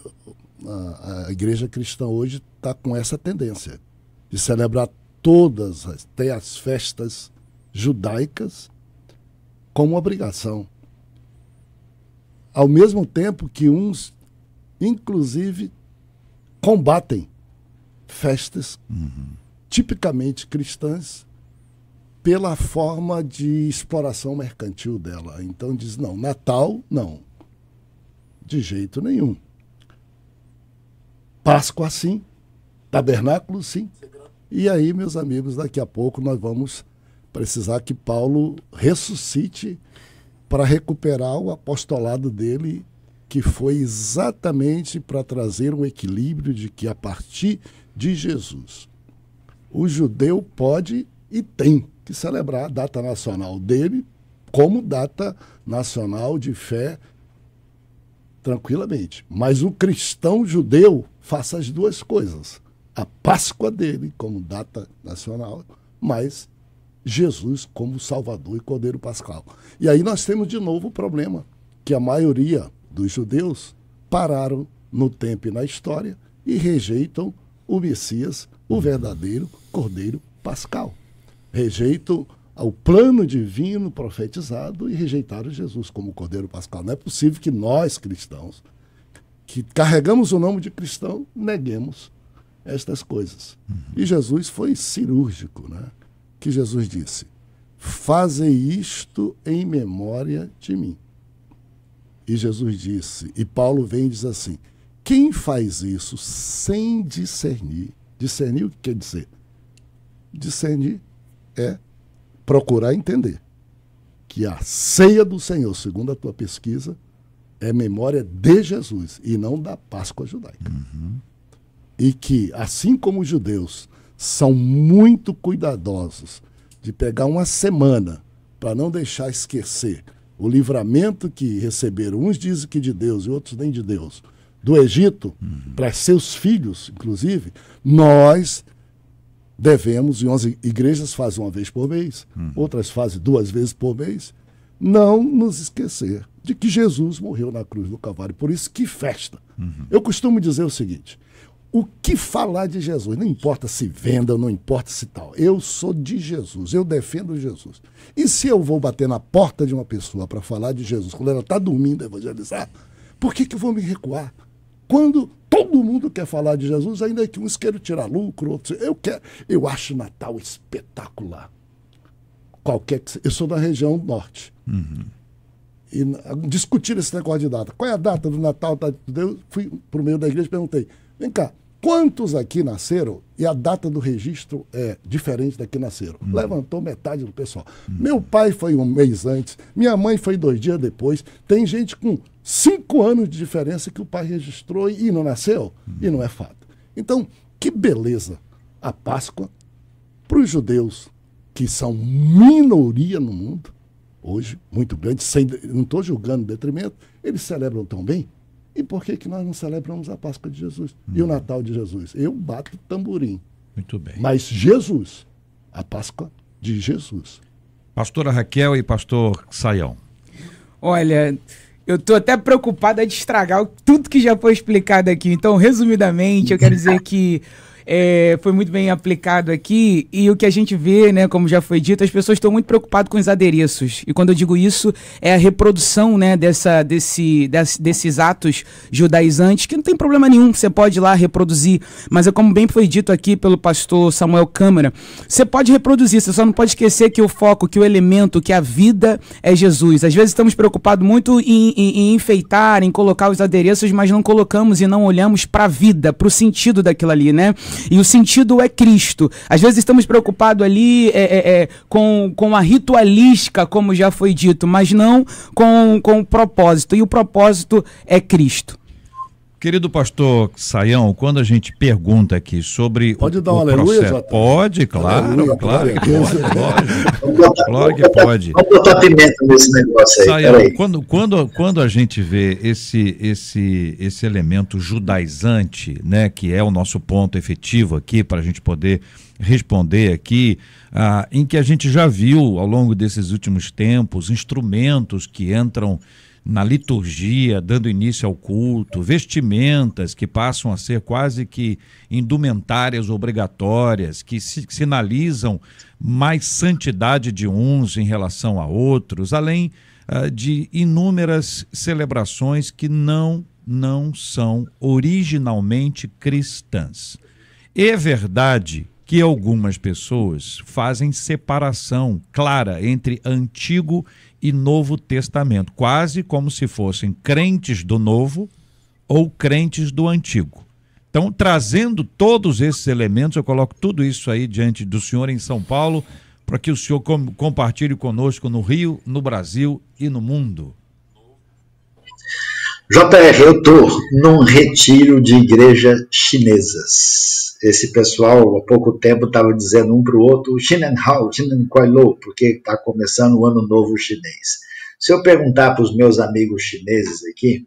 a, a igreja cristã hoje está com essa tendência de celebrar todas, as- até as festas judaicas, como obrigação. Ao mesmo tempo que uns, inclusive, combatem festas tipicamente cristãs pela forma de exploração mercantil dela. Então diz, não, Natal, não. De jeito nenhum. Páscoa, sim. Tabernáculo, sim. E aí, meus amigos, daqui a pouco nós vamos precisar que Paulo ressuscite para recuperar o apostolado dele, que foi exatamente para trazer um equilíbrio de que a partir de Jesus, o judeu pode e tem que celebrar a data nacional dele como data nacional de fé tranquilamente. Mas o cristão judeu faça as duas coisas. A Páscoa dele como data nacional, mas Jesus como Salvador e Cordeiro Pascal. E aí nós temos de novo o problema que a maioria dos judeus pararam no tempo e na história e rejeitam o Messias, o verdadeiro Cordeiro Pascal. Rejeitam o plano divino profetizado e rejeitaram Jesus como Cordeiro Pascal. Não é possível que nós, cristãos, que carregamos o nome de cristão, neguemos estas coisas. E Jesus foi cirúrgico, né? Que Jesus disse: Fazei isto em memória de mim. E Jesus disse, e Paulo vem e diz assim: quem faz isso sem discernir? Discernir o que quer dizer? Discernir é procurar entender que a ceia do Senhor, segundo a tua pesquisa, é memória de Jesus e não da Páscoa judaica. Uhum. E que, assim como os judeus são muito cuidadosos de pegar uma semana para não deixar esquecer o livramento que receberam, uns dizem que de Deus e outros nem de Deus, do Egito, uhum. para seus filhos, inclusive, nós devemos, e 11 igrejas fazem uma vez por mês, uhum. outras fazem duas vezes por mês, não nos esquecer de que Jesus morreu na cruz do Calvário. Por isso, que festa. Uhum. Eu costumo dizer o seguinte: o que falar de Jesus? Não importa se venda, não importa se tal. Eu sou de Jesus, eu defendo Jesus. E se eu vou bater na porta de uma pessoa para falar de Jesus, quando ela está dormindo, evangelizar, por que, que eu vou me recuar? Quando todo mundo quer falar de Jesus, ainda que uns queiram tirar lucro, outros. Eu quero. Eu acho Natal espetacular. Qualquer que Eu sou da região norte. Uhum. E discutir esse negócio de data. Qual é a data do Natal? Eu fui para o meio da igreja e perguntei: vem cá, Quantos aqui nasceram e a data do registro é diferente da que nasceram? Hum. Levantou metade do pessoal. Hum. Meu pai foi um mês antes, minha mãe foi dois dias depois. Tem gente com cinco anos de diferença que o pai registrou e não nasceu, hum. e não é fato. Então, que beleza a Páscoa para os judeus, que são minoria no mundo, hoje, muito grande, sem, não estou julgando detrimento, eles celebram tão bem e por que, que nós não celebramos a Páscoa de Jesus hum. e o Natal de Jesus? Eu bato tamborim. Muito bem. Mas Jesus, a Páscoa de Jesus. Pastora Raquel e pastor Saião. Olha, eu estou até preocupada de estragar tudo que já foi explicado aqui. Então, resumidamente, eu quero dizer que é, foi muito bem aplicado aqui. E o que a gente vê, né, como já foi dito, as pessoas estão muito preocupadas com os adereços. E quando eu digo isso, é a reprodução né, dessa, desse, desse, desses atos judaizantes, que não tem problema nenhum, você pode ir lá reproduzir. Mas é como bem foi dito aqui pelo pastor Samuel Câmara, você pode reproduzir, você só não pode esquecer que o foco, que o elemento, que a vida é Jesus. Às vezes estamos preocupados muito em, em, em enfeitar, em colocar os adereços, mas não colocamos e não olhamos para a vida, para o sentido daquilo ali, né? E o sentido é Cristo. Às vezes estamos preocupados ali é, é, é, com, com a ritualística, como já foi dito, mas não com, com o propósito. E o propósito é Cristo. Querido pastor Saião, quando a gente pergunta aqui sobre pode o, dar um aleluia, processo, pode, claro, aleluia, claro, que pode, pode, claro que pode. Vamos botar pimenta nesse negócio aí. Saião, quando, quando, quando a gente vê esse, esse, esse elemento judaizante, né, que é o nosso ponto efetivo aqui para a gente poder responder aqui, ah, em que a gente já viu ao longo desses últimos tempos instrumentos que entram na liturgia, dando início ao culto, vestimentas que passam a ser quase que indumentárias obrigatórias, que sinalizam mais santidade de uns em relação a outros, além uh, de inúmeras celebrações que não não são originalmente cristãs. É verdade que algumas pessoas fazem separação clara entre Antigo e Novo Testamento, quase como se fossem crentes do Novo ou crentes do Antigo. Então, trazendo todos esses elementos, eu coloco tudo isso aí diante do senhor em São Paulo, para que o senhor com, compartilhe conosco no Rio, no Brasil e no mundo. JR, eu estou num retiro de igrejas chinesas. Esse pessoal, há pouco tempo, estava dizendo um para o outro, Xinan Hao, Xinan Kuai Lo, porque está começando o ano novo chinês. Se eu perguntar para os meus amigos chineses aqui,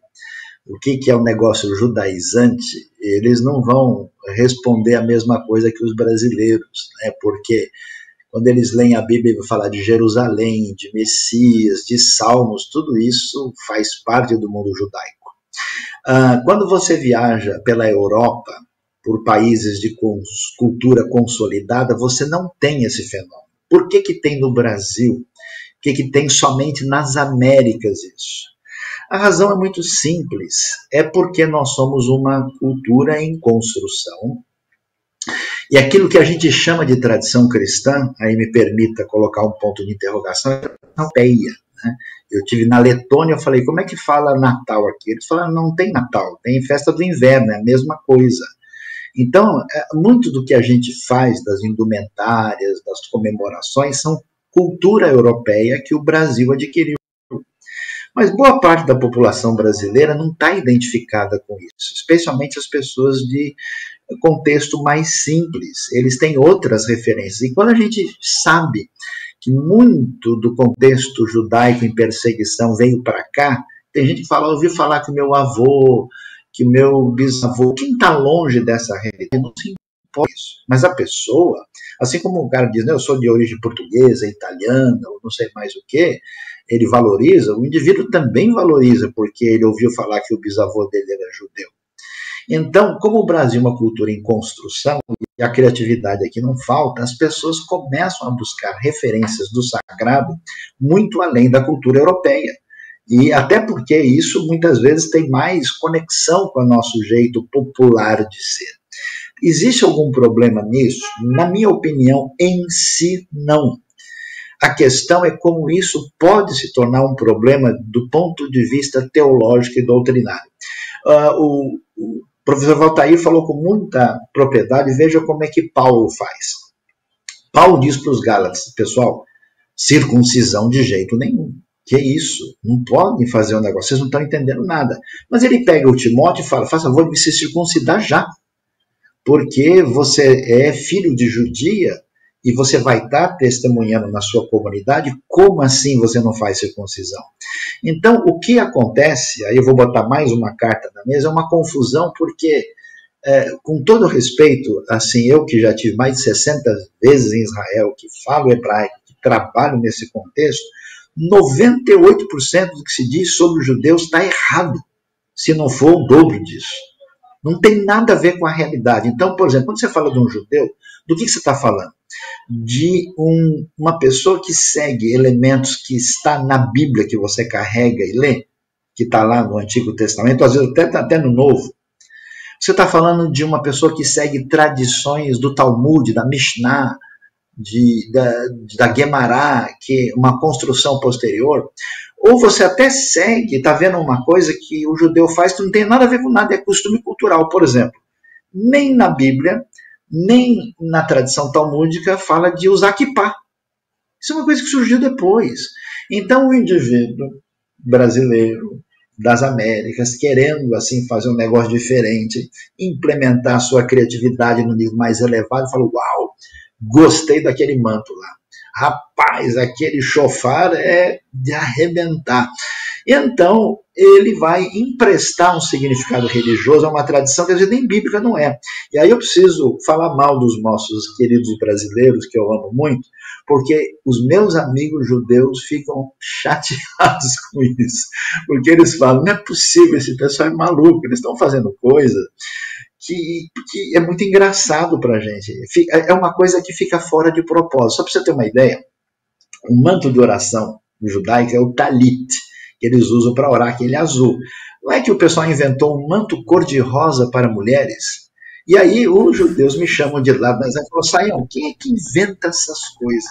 o que, que é um negócio judaizante, eles não vão responder a mesma coisa que os brasileiros, né? porque quando eles leem a Bíblia, vai falar de Jerusalém, de Messias, de Salmos, tudo isso faz parte do mundo judaico. Uh, quando você viaja pela Europa, por países de cultura consolidada, você não tem esse fenômeno. Por que, que tem no Brasil? Por que, que tem somente nas Américas isso? A razão é muito simples. É porque nós somos uma cultura em construção. E aquilo que a gente chama de tradição cristã, aí me permita colocar um ponto de interrogação, é europeia. Né? Eu tive na Letônia, eu falei, como é que fala Natal aqui? Eles falaram, não tem Natal, tem festa do inverno, é a mesma coisa. Então, é, muito do que a gente faz das indumentárias, das comemorações, são cultura europeia que o Brasil adquiriu. Mas boa parte da população brasileira não está identificada com isso, especialmente as pessoas de contexto mais simples. Eles têm outras referências. E quando a gente sabe que muito do contexto judaico em perseguição veio para cá, tem gente que fala, ouvi falar que meu avô que meu bisavô, quem está longe dessa realidade, não se importa isso. Mas a pessoa, assim como o cara diz, né, eu sou de origem portuguesa, italiana, ou não sei mais o que, ele valoriza, o indivíduo também valoriza, porque ele ouviu falar que o bisavô dele era judeu. Então, como o Brasil é uma cultura em construção, e a criatividade aqui não falta, as pessoas começam a buscar referências do sagrado muito além da cultura europeia. E até porque isso muitas vezes tem mais conexão com o nosso jeito popular de ser. Existe algum problema nisso? Na minha opinião, em si, não. A questão é como isso pode se tornar um problema do ponto de vista teológico e doutrinário. Uh, o, o professor Valtair falou com muita propriedade, veja como é que Paulo faz. Paulo diz para os Gálatas, pessoal, circuncisão de jeito nenhum. Que isso? Não podem fazer um negócio, vocês não estão entendendo nada. Mas ele pega o Timóteo e fala: faça favor de se circuncidar já. Porque você é filho de judia e você vai estar testemunhando na sua comunidade, como assim você não faz circuncisão? Então, o que acontece, aí eu vou botar mais uma carta na mesa, é uma confusão, porque, é, com todo respeito, assim, eu que já tive mais de 60 vezes em Israel, que falo hebraico, que trabalho nesse contexto, 98% do que se diz sobre os judeus está errado, se não for o dobro disso. Não tem nada a ver com a realidade. Então, por exemplo, quando você fala de um judeu, do que, que você está falando? De um, uma pessoa que segue elementos que está na Bíblia, que você carrega e lê, que está lá no Antigo Testamento, às vezes até, até no Novo. Você está falando de uma pessoa que segue tradições do Talmud, da Mishnah, de, da, da Guemará, que é uma construção posterior, ou você até segue, está vendo uma coisa que o judeu faz que não tem nada a ver com nada, é costume cultural. Por exemplo, nem na Bíblia, nem na tradição talmúdica fala de usar kippah. Isso é uma coisa que surgiu depois. Então o indivíduo brasileiro das Américas, querendo assim fazer um negócio diferente, implementar sua criatividade no nível mais elevado, falou: "Uau, Gostei daquele manto lá. Rapaz, aquele chofar é de arrebentar. Então, ele vai emprestar um significado religioso a uma tradição que às vezes nem bíblica não é. E aí eu preciso falar mal dos nossos queridos brasileiros, que eu amo muito, porque os meus amigos judeus ficam chateados com isso. Porque eles falam: não é possível, esse pessoal é maluco, eles estão fazendo coisa que, que é muito engraçado para a gente. É uma coisa que fica fora de propósito. Só para você ter uma ideia, o manto de oração judaico é o talit, que eles usam para orar, aquele azul. Não é que o pessoal inventou um manto cor-de-rosa para mulheres? E aí os judeus me chamam de lado, mas falam, Saião, quem é que inventa essas coisas?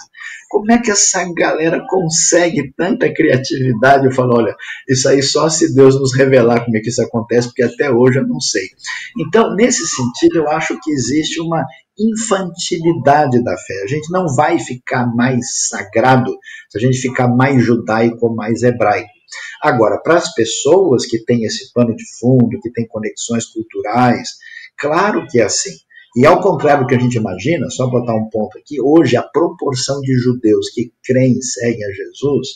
Como é que essa galera consegue tanta criatividade? Eu falo, olha, isso aí só se Deus nos revelar como é que isso acontece, porque até hoje eu não sei. Então, nesse sentido, eu acho que existe uma infantilidade da fé. A gente não vai ficar mais sagrado se a gente ficar mais judaico ou mais hebraico. Agora, para as pessoas que têm esse pano de fundo, que têm conexões culturais, Claro que é assim. E ao contrário do que a gente imagina, só botar um ponto aqui, hoje a proporção de judeus que creem e seguem a Jesus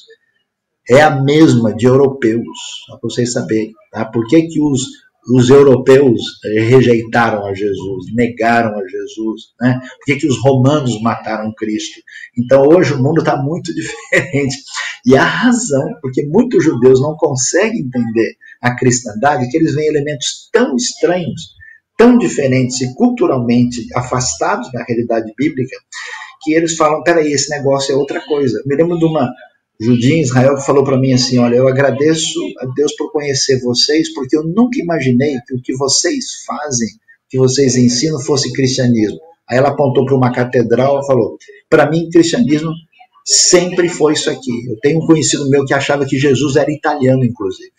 é a mesma de europeus, para vocês saberem. Tá? Por que, que os, os europeus eh, rejeitaram a Jesus, negaram a Jesus? Né? Por que, que os romanos mataram Cristo? Então hoje o mundo está muito diferente. E a razão, porque muitos judeus não conseguem entender a cristandade que eles veem elementos tão estranhos, tão diferentes e culturalmente afastados da realidade bíblica, que eles falam: peraí, esse negócio é outra coisa. Me lembro de uma judia em Israel que falou para mim assim: olha, eu agradeço a Deus por conhecer vocês, porque eu nunca imaginei que o que vocês fazem, que vocês ensinam, fosse cristianismo. Aí ela apontou para uma catedral e falou: para mim, cristianismo sempre foi isso aqui. Eu tenho um conhecido meu que achava que Jesus era italiano, inclusive.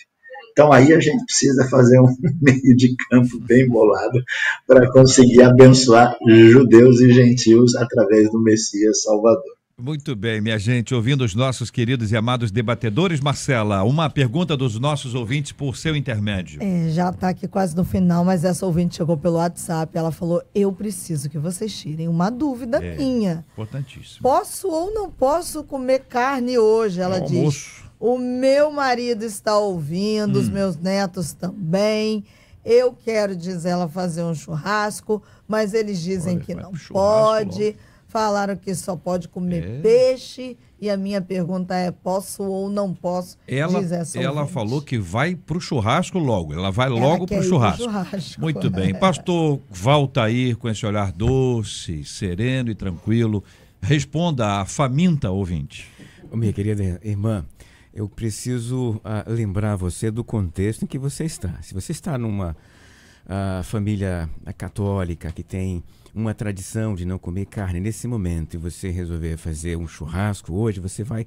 Então aí a gente precisa fazer um meio de campo bem bolado para conseguir abençoar judeus e gentios através do Messias Salvador. Muito bem, minha gente, ouvindo os nossos queridos e amados debatedores, Marcela, uma pergunta dos nossos ouvintes por seu intermédio. É, já está aqui quase no final, mas essa ouvinte chegou pelo WhatsApp. Ela falou: Eu preciso que vocês tirem uma dúvida É, minha. Importantíssimo. Posso ou não posso comer carne hoje? Ela No diz. almoço. O meu marido está ouvindo, os Hum. meus netos também. Eu quero, diz ela, fazer um churrasco, mas eles dizem que não pode. Falaram que só pode comer É. peixe. E a minha pergunta é: posso ou não posso? Ela, ela ouvinte. falou que vai pro churrasco logo. Ela vai Ela logo ir pro churrasco. churrasco. Muito bem. Pastor Valtair, com esse olhar doce, sereno e tranquilo, responda à faminta ouvinte. Ô, minha querida irmã, eu preciso ah, lembrar você do contexto em que você está. Se você está numa ah, família católica que tem uma tradição de não comer carne nesse momento e você resolver fazer um churrasco hoje, você vai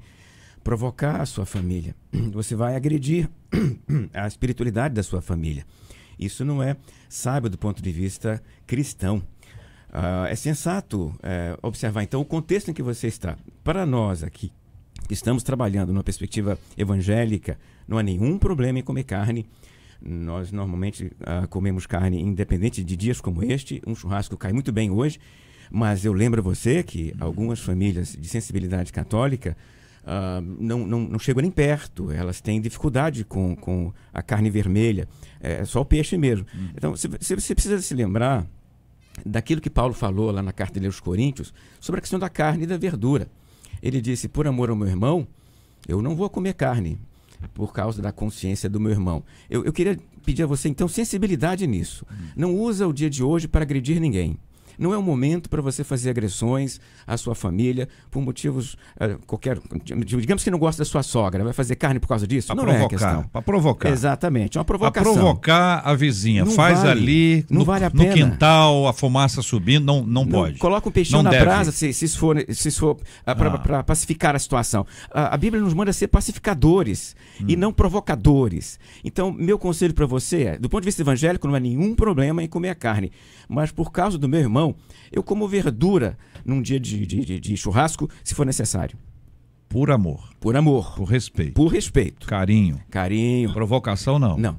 provocar a sua família. Você vai agredir a espiritualidade da sua família. Isso não é sábio do ponto de vista cristão. Ah, é sensato eh, observar então o contexto em que você está. Para nós aqui, estamos trabalhando numa perspectiva evangélica, não há nenhum problema em comer carne. Nós normalmente ah, comemos carne independente de dias como este. Um churrasco cai muito bem hoje. Mas eu lembro você que algumas famílias de sensibilidade católica ah, não, não, não chegam nem perto. Elas têm dificuldade com, com a carne vermelha. É só o peixe mesmo. Então, você, precisa se lembrar daquilo que Paulo falou lá na carta dele aos Coríntios sobre a questão da carne e da verdura. Ele disse: Por amor ao meu irmão, eu não vou comer carne por causa da consciência do meu irmão. Eu, eu queria pedir a você, então, sensibilidade nisso. Não usa o dia de hoje para agredir ninguém. Não é o momento para você fazer agressões à sua família por motivos eh, qualquer. Digamos que não gosta da sua sogra, vai fazer carne por causa disso? Pra não é a provocar, questão. pra provocar. Exatamente, é uma Para provocação. provocar a vizinha. Não Faz vale. ali Não no, vale a no pena. quintal, a fumaça subindo, não, não, Não, pode. Coloca um peixinho Não na deve. brasa se, se isso for, se isso for para Ah. pacificar a situação. A, a Bíblia nos manda ser pacificadores e Hum. não provocadores. Então, meu conselho para você é: do ponto de vista evangélico, não há nenhum problema em comer a carne. Mas por causa do meu irmão, eu como verdura num dia de, de- de- de churrasco, se for necessário. Por amor. Por amor. Por respeito. Por respeito. Carinho. Carinho. Provocação não. Não.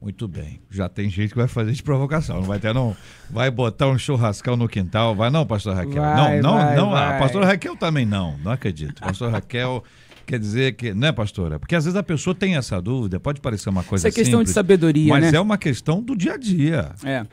Muito bem. Já tem gente que vai fazer de provocação. Não vai ter, não. Vai botar um churrascão no quintal. Vai não, pastor Raquel? Vai, não, não, vai, não. A vai. pastora Raquel também não. Não acredito. Pastor Raquel quer dizer que. Né, pastora? Porque às vezes a pessoa tem essa dúvida, pode parecer uma coisa Isso é questão de simples, sabedoria, Mas né? é uma questão do dia a dia. É.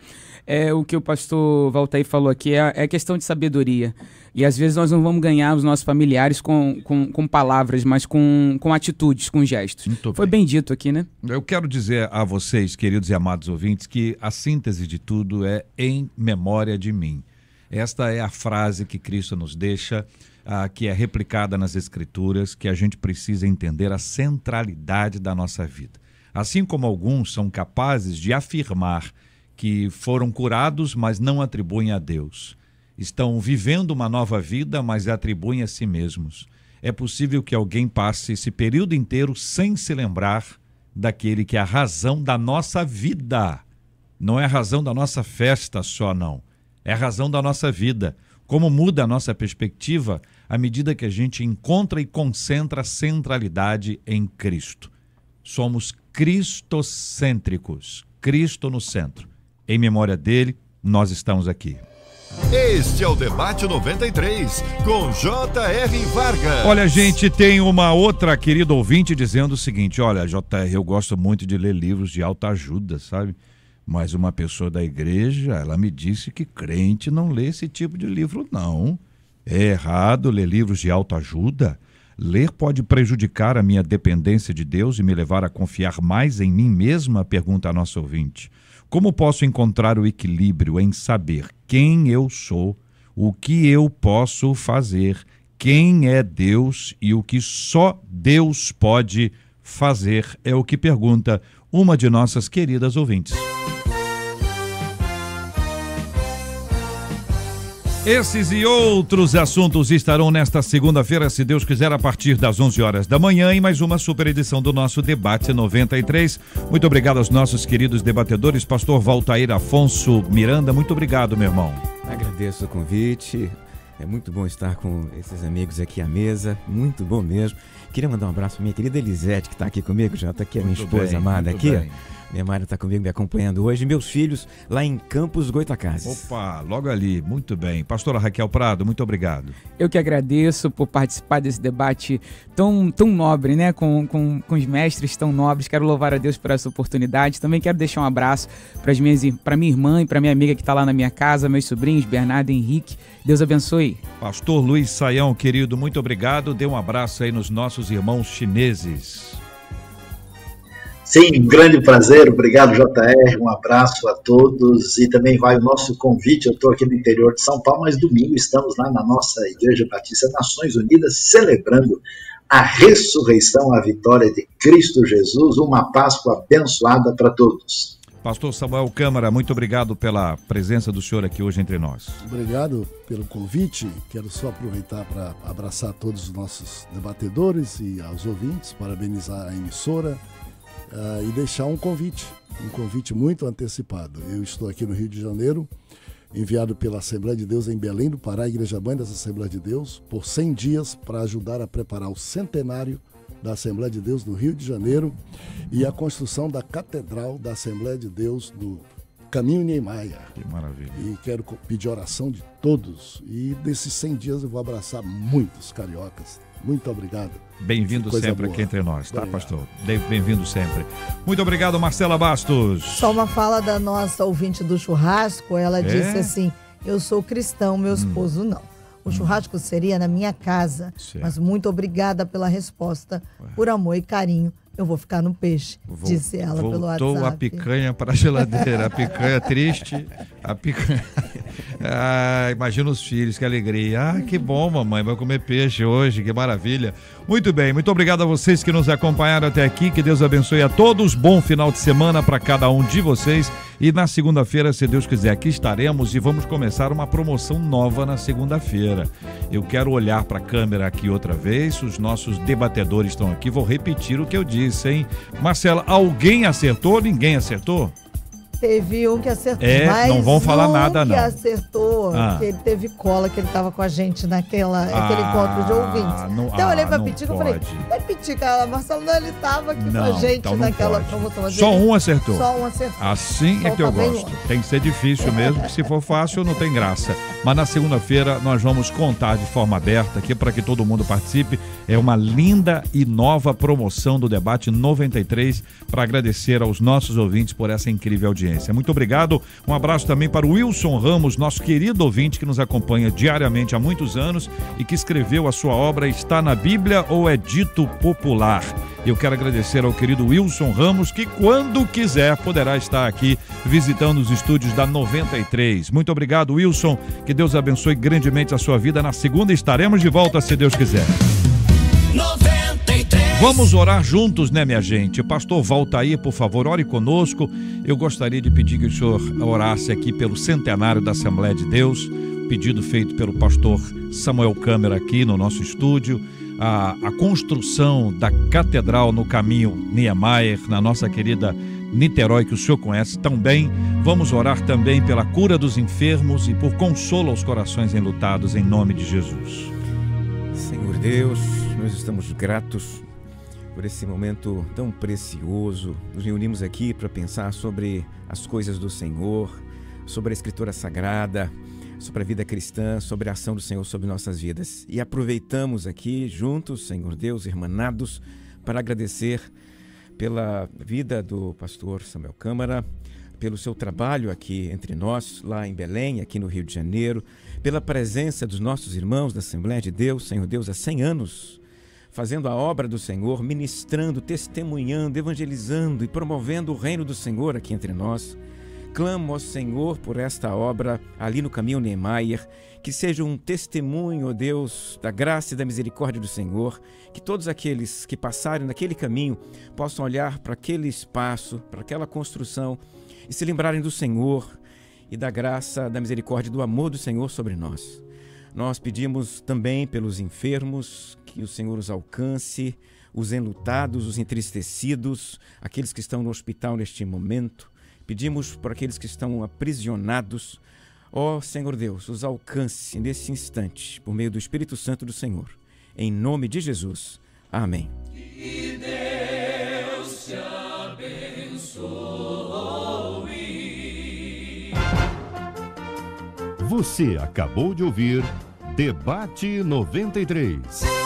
É o que o pastor Valtair falou aqui, é, é questão de sabedoria. E às vezes nós não vamos ganhar os nossos familiares com, com, com palavras, mas com, com atitudes, com gestos. Foi bem dito aqui, né? Eu quero dizer a vocês, queridos e amados ouvintes, que a síntese de tudo é em memória de mim. Esta é a frase que Cristo nos deixa, ah, que é replicada nas Escrituras, que a gente precisa entender a centralidade da nossa vida. Assim como alguns são capazes de afirmar que foram curados, mas não atribuem a Deus. Estão vivendo uma nova vida, mas atribuem a si mesmos. É possível que alguém passe esse período inteiro sem se lembrar daquele que é a razão da nossa vida. Não é a razão da nossa festa só, não. É a razão da nossa vida. Como muda a nossa perspectiva à medida que a gente encontra e concentra a centralidade em Cristo. Somos cristocêntricos, Cristo no centro. Em memória dele, nós estamos aqui. Este é o Debate 93, com J.R. Vargas. Olha, gente, tem uma outra querida ouvinte dizendo o seguinte: olha, JR, eu gosto muito de ler livros de autoajuda, sabe? Mas uma pessoa da igreja, ela me disse que crente não lê esse tipo de livro, não. É errado ler livros de autoajuda. Ler pode prejudicar a minha dependência de Deus e me levar a confiar mais em mim mesma? Pergunta a nossa ouvinte. Como posso encontrar o equilíbrio em saber quem eu sou, o que eu posso fazer, quem é Deus e o que só Deus pode fazer? É o que pergunta uma de nossas queridas ouvintes. Esses e outros assuntos estarão nesta segunda-feira, se Deus quiser, a partir das 11 horas da manhã, em mais uma super edição do nosso Debate 93. Muito obrigado aos nossos queridos debatedores, Pastor Valtair Afonso Miranda. Muito obrigado, meu irmão. Agradeço o convite. É muito bom estar com esses amigos aqui à mesa. Muito bom mesmo. Queria mandar um abraço para minha querida Elisete, que está aqui comigo, já está aqui a minha Muito esposa bem, amada aqui. bem. Minha Mara está comigo me acompanhando hoje. Meus filhos lá em Campos Goitacazes. Opa, logo ali, muito bem. Pastora Raquel Prado, muito obrigado. Eu que agradeço por participar desse debate tão, tão nobre, né? Com, com, com os mestres tão nobres. Quero louvar a Deus por essa oportunidade. Também quero deixar um abraço para minha irmã e para minha amiga que está lá na minha casa, meus sobrinhos, Bernardo e Henrique. Deus abençoe. Pastor Luiz Saião, querido, muito obrigado. Dê um abraço aí nos nossos irmãos chineses. Sim, um grande prazer, obrigado JR, um abraço a todos e também vai o nosso convite. Eu estou aqui no interior de São Paulo, mas domingo estamos lá na nossa Igreja Batista Nações Unidas celebrando a ressurreição, a vitória de Cristo Jesus, uma Páscoa abençoada para todos. Pastor Samuel Câmara, muito obrigado pela presença do senhor aqui hoje entre nós. Obrigado pelo convite. Quero só aproveitar para abraçar todos os nossos debatedores e aos ouvintes, parabenizar a emissora uh, e deixar um convite, um convite muito antecipado. Eu estou aqui no Rio de Janeiro, enviado pela Assembleia de Deus em Belém do Pará, Igreja Mãe dessa Assembleia de Deus, por 100 dias para ajudar a preparar o centenário da Assembleia de Deus no Rio de Janeiro e a construção da Catedral da Assembleia de Deus no Caminho Niemeyer. Que maravilha. E quero pedir oração de todos. E desses 100 dias eu vou abraçar muitos cariocas. Muito obrigado. Bem-vindo sempre boa. aqui entre nós, tá, Obrigado. pastor? Bem-vindo sempre. Muito obrigado, Marcela Bastos. Só uma fala da nossa ouvinte do churrasco, ela É? Hum. disse assim: Eu sou cristão, meu esposo não. O churrasco seria na minha casa, Certo. mas muito obrigada pela resposta, por amor e carinho. Eu vou ficar no peixe, Vol- disse ela pelo Voltou WhatsApp. a picanha para a geladeira. A picanha triste. A picanha. Ah, imagina os filhos, que alegria. Ah, que bom, mamãe. Vai comer peixe hoje, que maravilha. Muito bem, muito obrigado a vocês que nos acompanharam até aqui. Que Deus abençoe a todos. Bom final de semana para cada um de vocês. E na segunda-feira, se Deus quiser, aqui estaremos e vamos começar uma promoção nova na segunda-feira. Eu quero olhar para a câmera aqui outra vez. Os nossos debatedores estão aqui. Vou repetir o que eu disse, hein? Marcela, alguém acertou? Ninguém acertou? Teve um que acertou. É, mais não vão falar um nada, não. que acertou, Ah. que ele teve cola, que ele estava com a gente naquela, aquele Ah, encontro de ouvintes. não- então eu olhei ah, pra não Pitica e falei, é Pitica, ela, Marcelo, não, ele tava aqui com a Não, gente então não naquela promoção. Só um acertou. Só um acertou. Assim é Só que eu tá gosto. longe. Tem que ser difícil mesmo, que se for fácil não tem graça. Mas na segunda-feira nós vamos contar de forma aberta aqui para que todo mundo participe. É uma linda e nova promoção do debate 93 para agradecer aos nossos ouvintes por essa incrível audiência. Muito obrigado. Um abraço também para o Wilson Ramos, nosso querido ouvinte que nos acompanha diariamente há muitos anos e que escreveu a sua obra Está na Bíblia ou é dito popular? Eu quero agradecer ao querido Wilson Ramos, que quando quiser poderá estar aqui visitando os estúdios da 93. Muito obrigado, Wilson. Que Deus abençoe grandemente a sua vida. Na segunda estaremos de volta, se Deus quiser. 93. Vamos orar juntos, né, minha gente? Pastor Valtair, por favor, ore conosco. Eu gostaria de pedir que o senhor orasse aqui pelo centenário da Assembleia de Deus, pedido feito pelo pastor Samuel Câmara aqui no nosso estúdio. A, a construção da catedral no caminho Niemeyer, na nossa querida Niterói, que o senhor conhece tão bem. Vamos orar também pela cura dos enfermos e por consolo aos corações enlutados, em nome de Jesus. Senhor Deus, nós estamos gratos por esse momento tão precioso. Nos reunimos aqui para pensar sobre as coisas do Senhor, sobre a Escritura Sagrada, sobre a vida cristã, sobre a ação do Senhor sobre nossas vidas. E aproveitamos aqui juntos, Senhor Deus, irmanados, para agradecer pela vida do pastor Samuel Câmara, pelo seu trabalho aqui entre nós, lá em Belém, aqui no Rio de Janeiro, pela presença dos nossos irmãos da Assembleia de Deus, Senhor Deus, há 100 anos, fazendo a obra do Senhor, ministrando, testemunhando, evangelizando e promovendo o reino do Senhor aqui entre nós. Clamo ao Senhor por esta obra ali no caminho Niemeyer, que seja um testemunho, ó Deus, da graça e da misericórdia do Senhor, que todos aqueles que passarem naquele caminho possam olhar para aquele espaço, para aquela construção e se lembrarem do Senhor e da graça, da misericórdia do amor do Senhor sobre nós. Nós pedimos também pelos enfermos, que o Senhor os alcance, os enlutados, os entristecidos, aqueles que estão no hospital neste momento. Pedimos por aqueles que estão aprisionados. Ó Senhor Deus, os alcance nesse instante, por meio do Espírito Santo do Senhor. Em nome de Jesus. Amém. Que Deus te abençoe. Você acabou de ouvir Debate 93.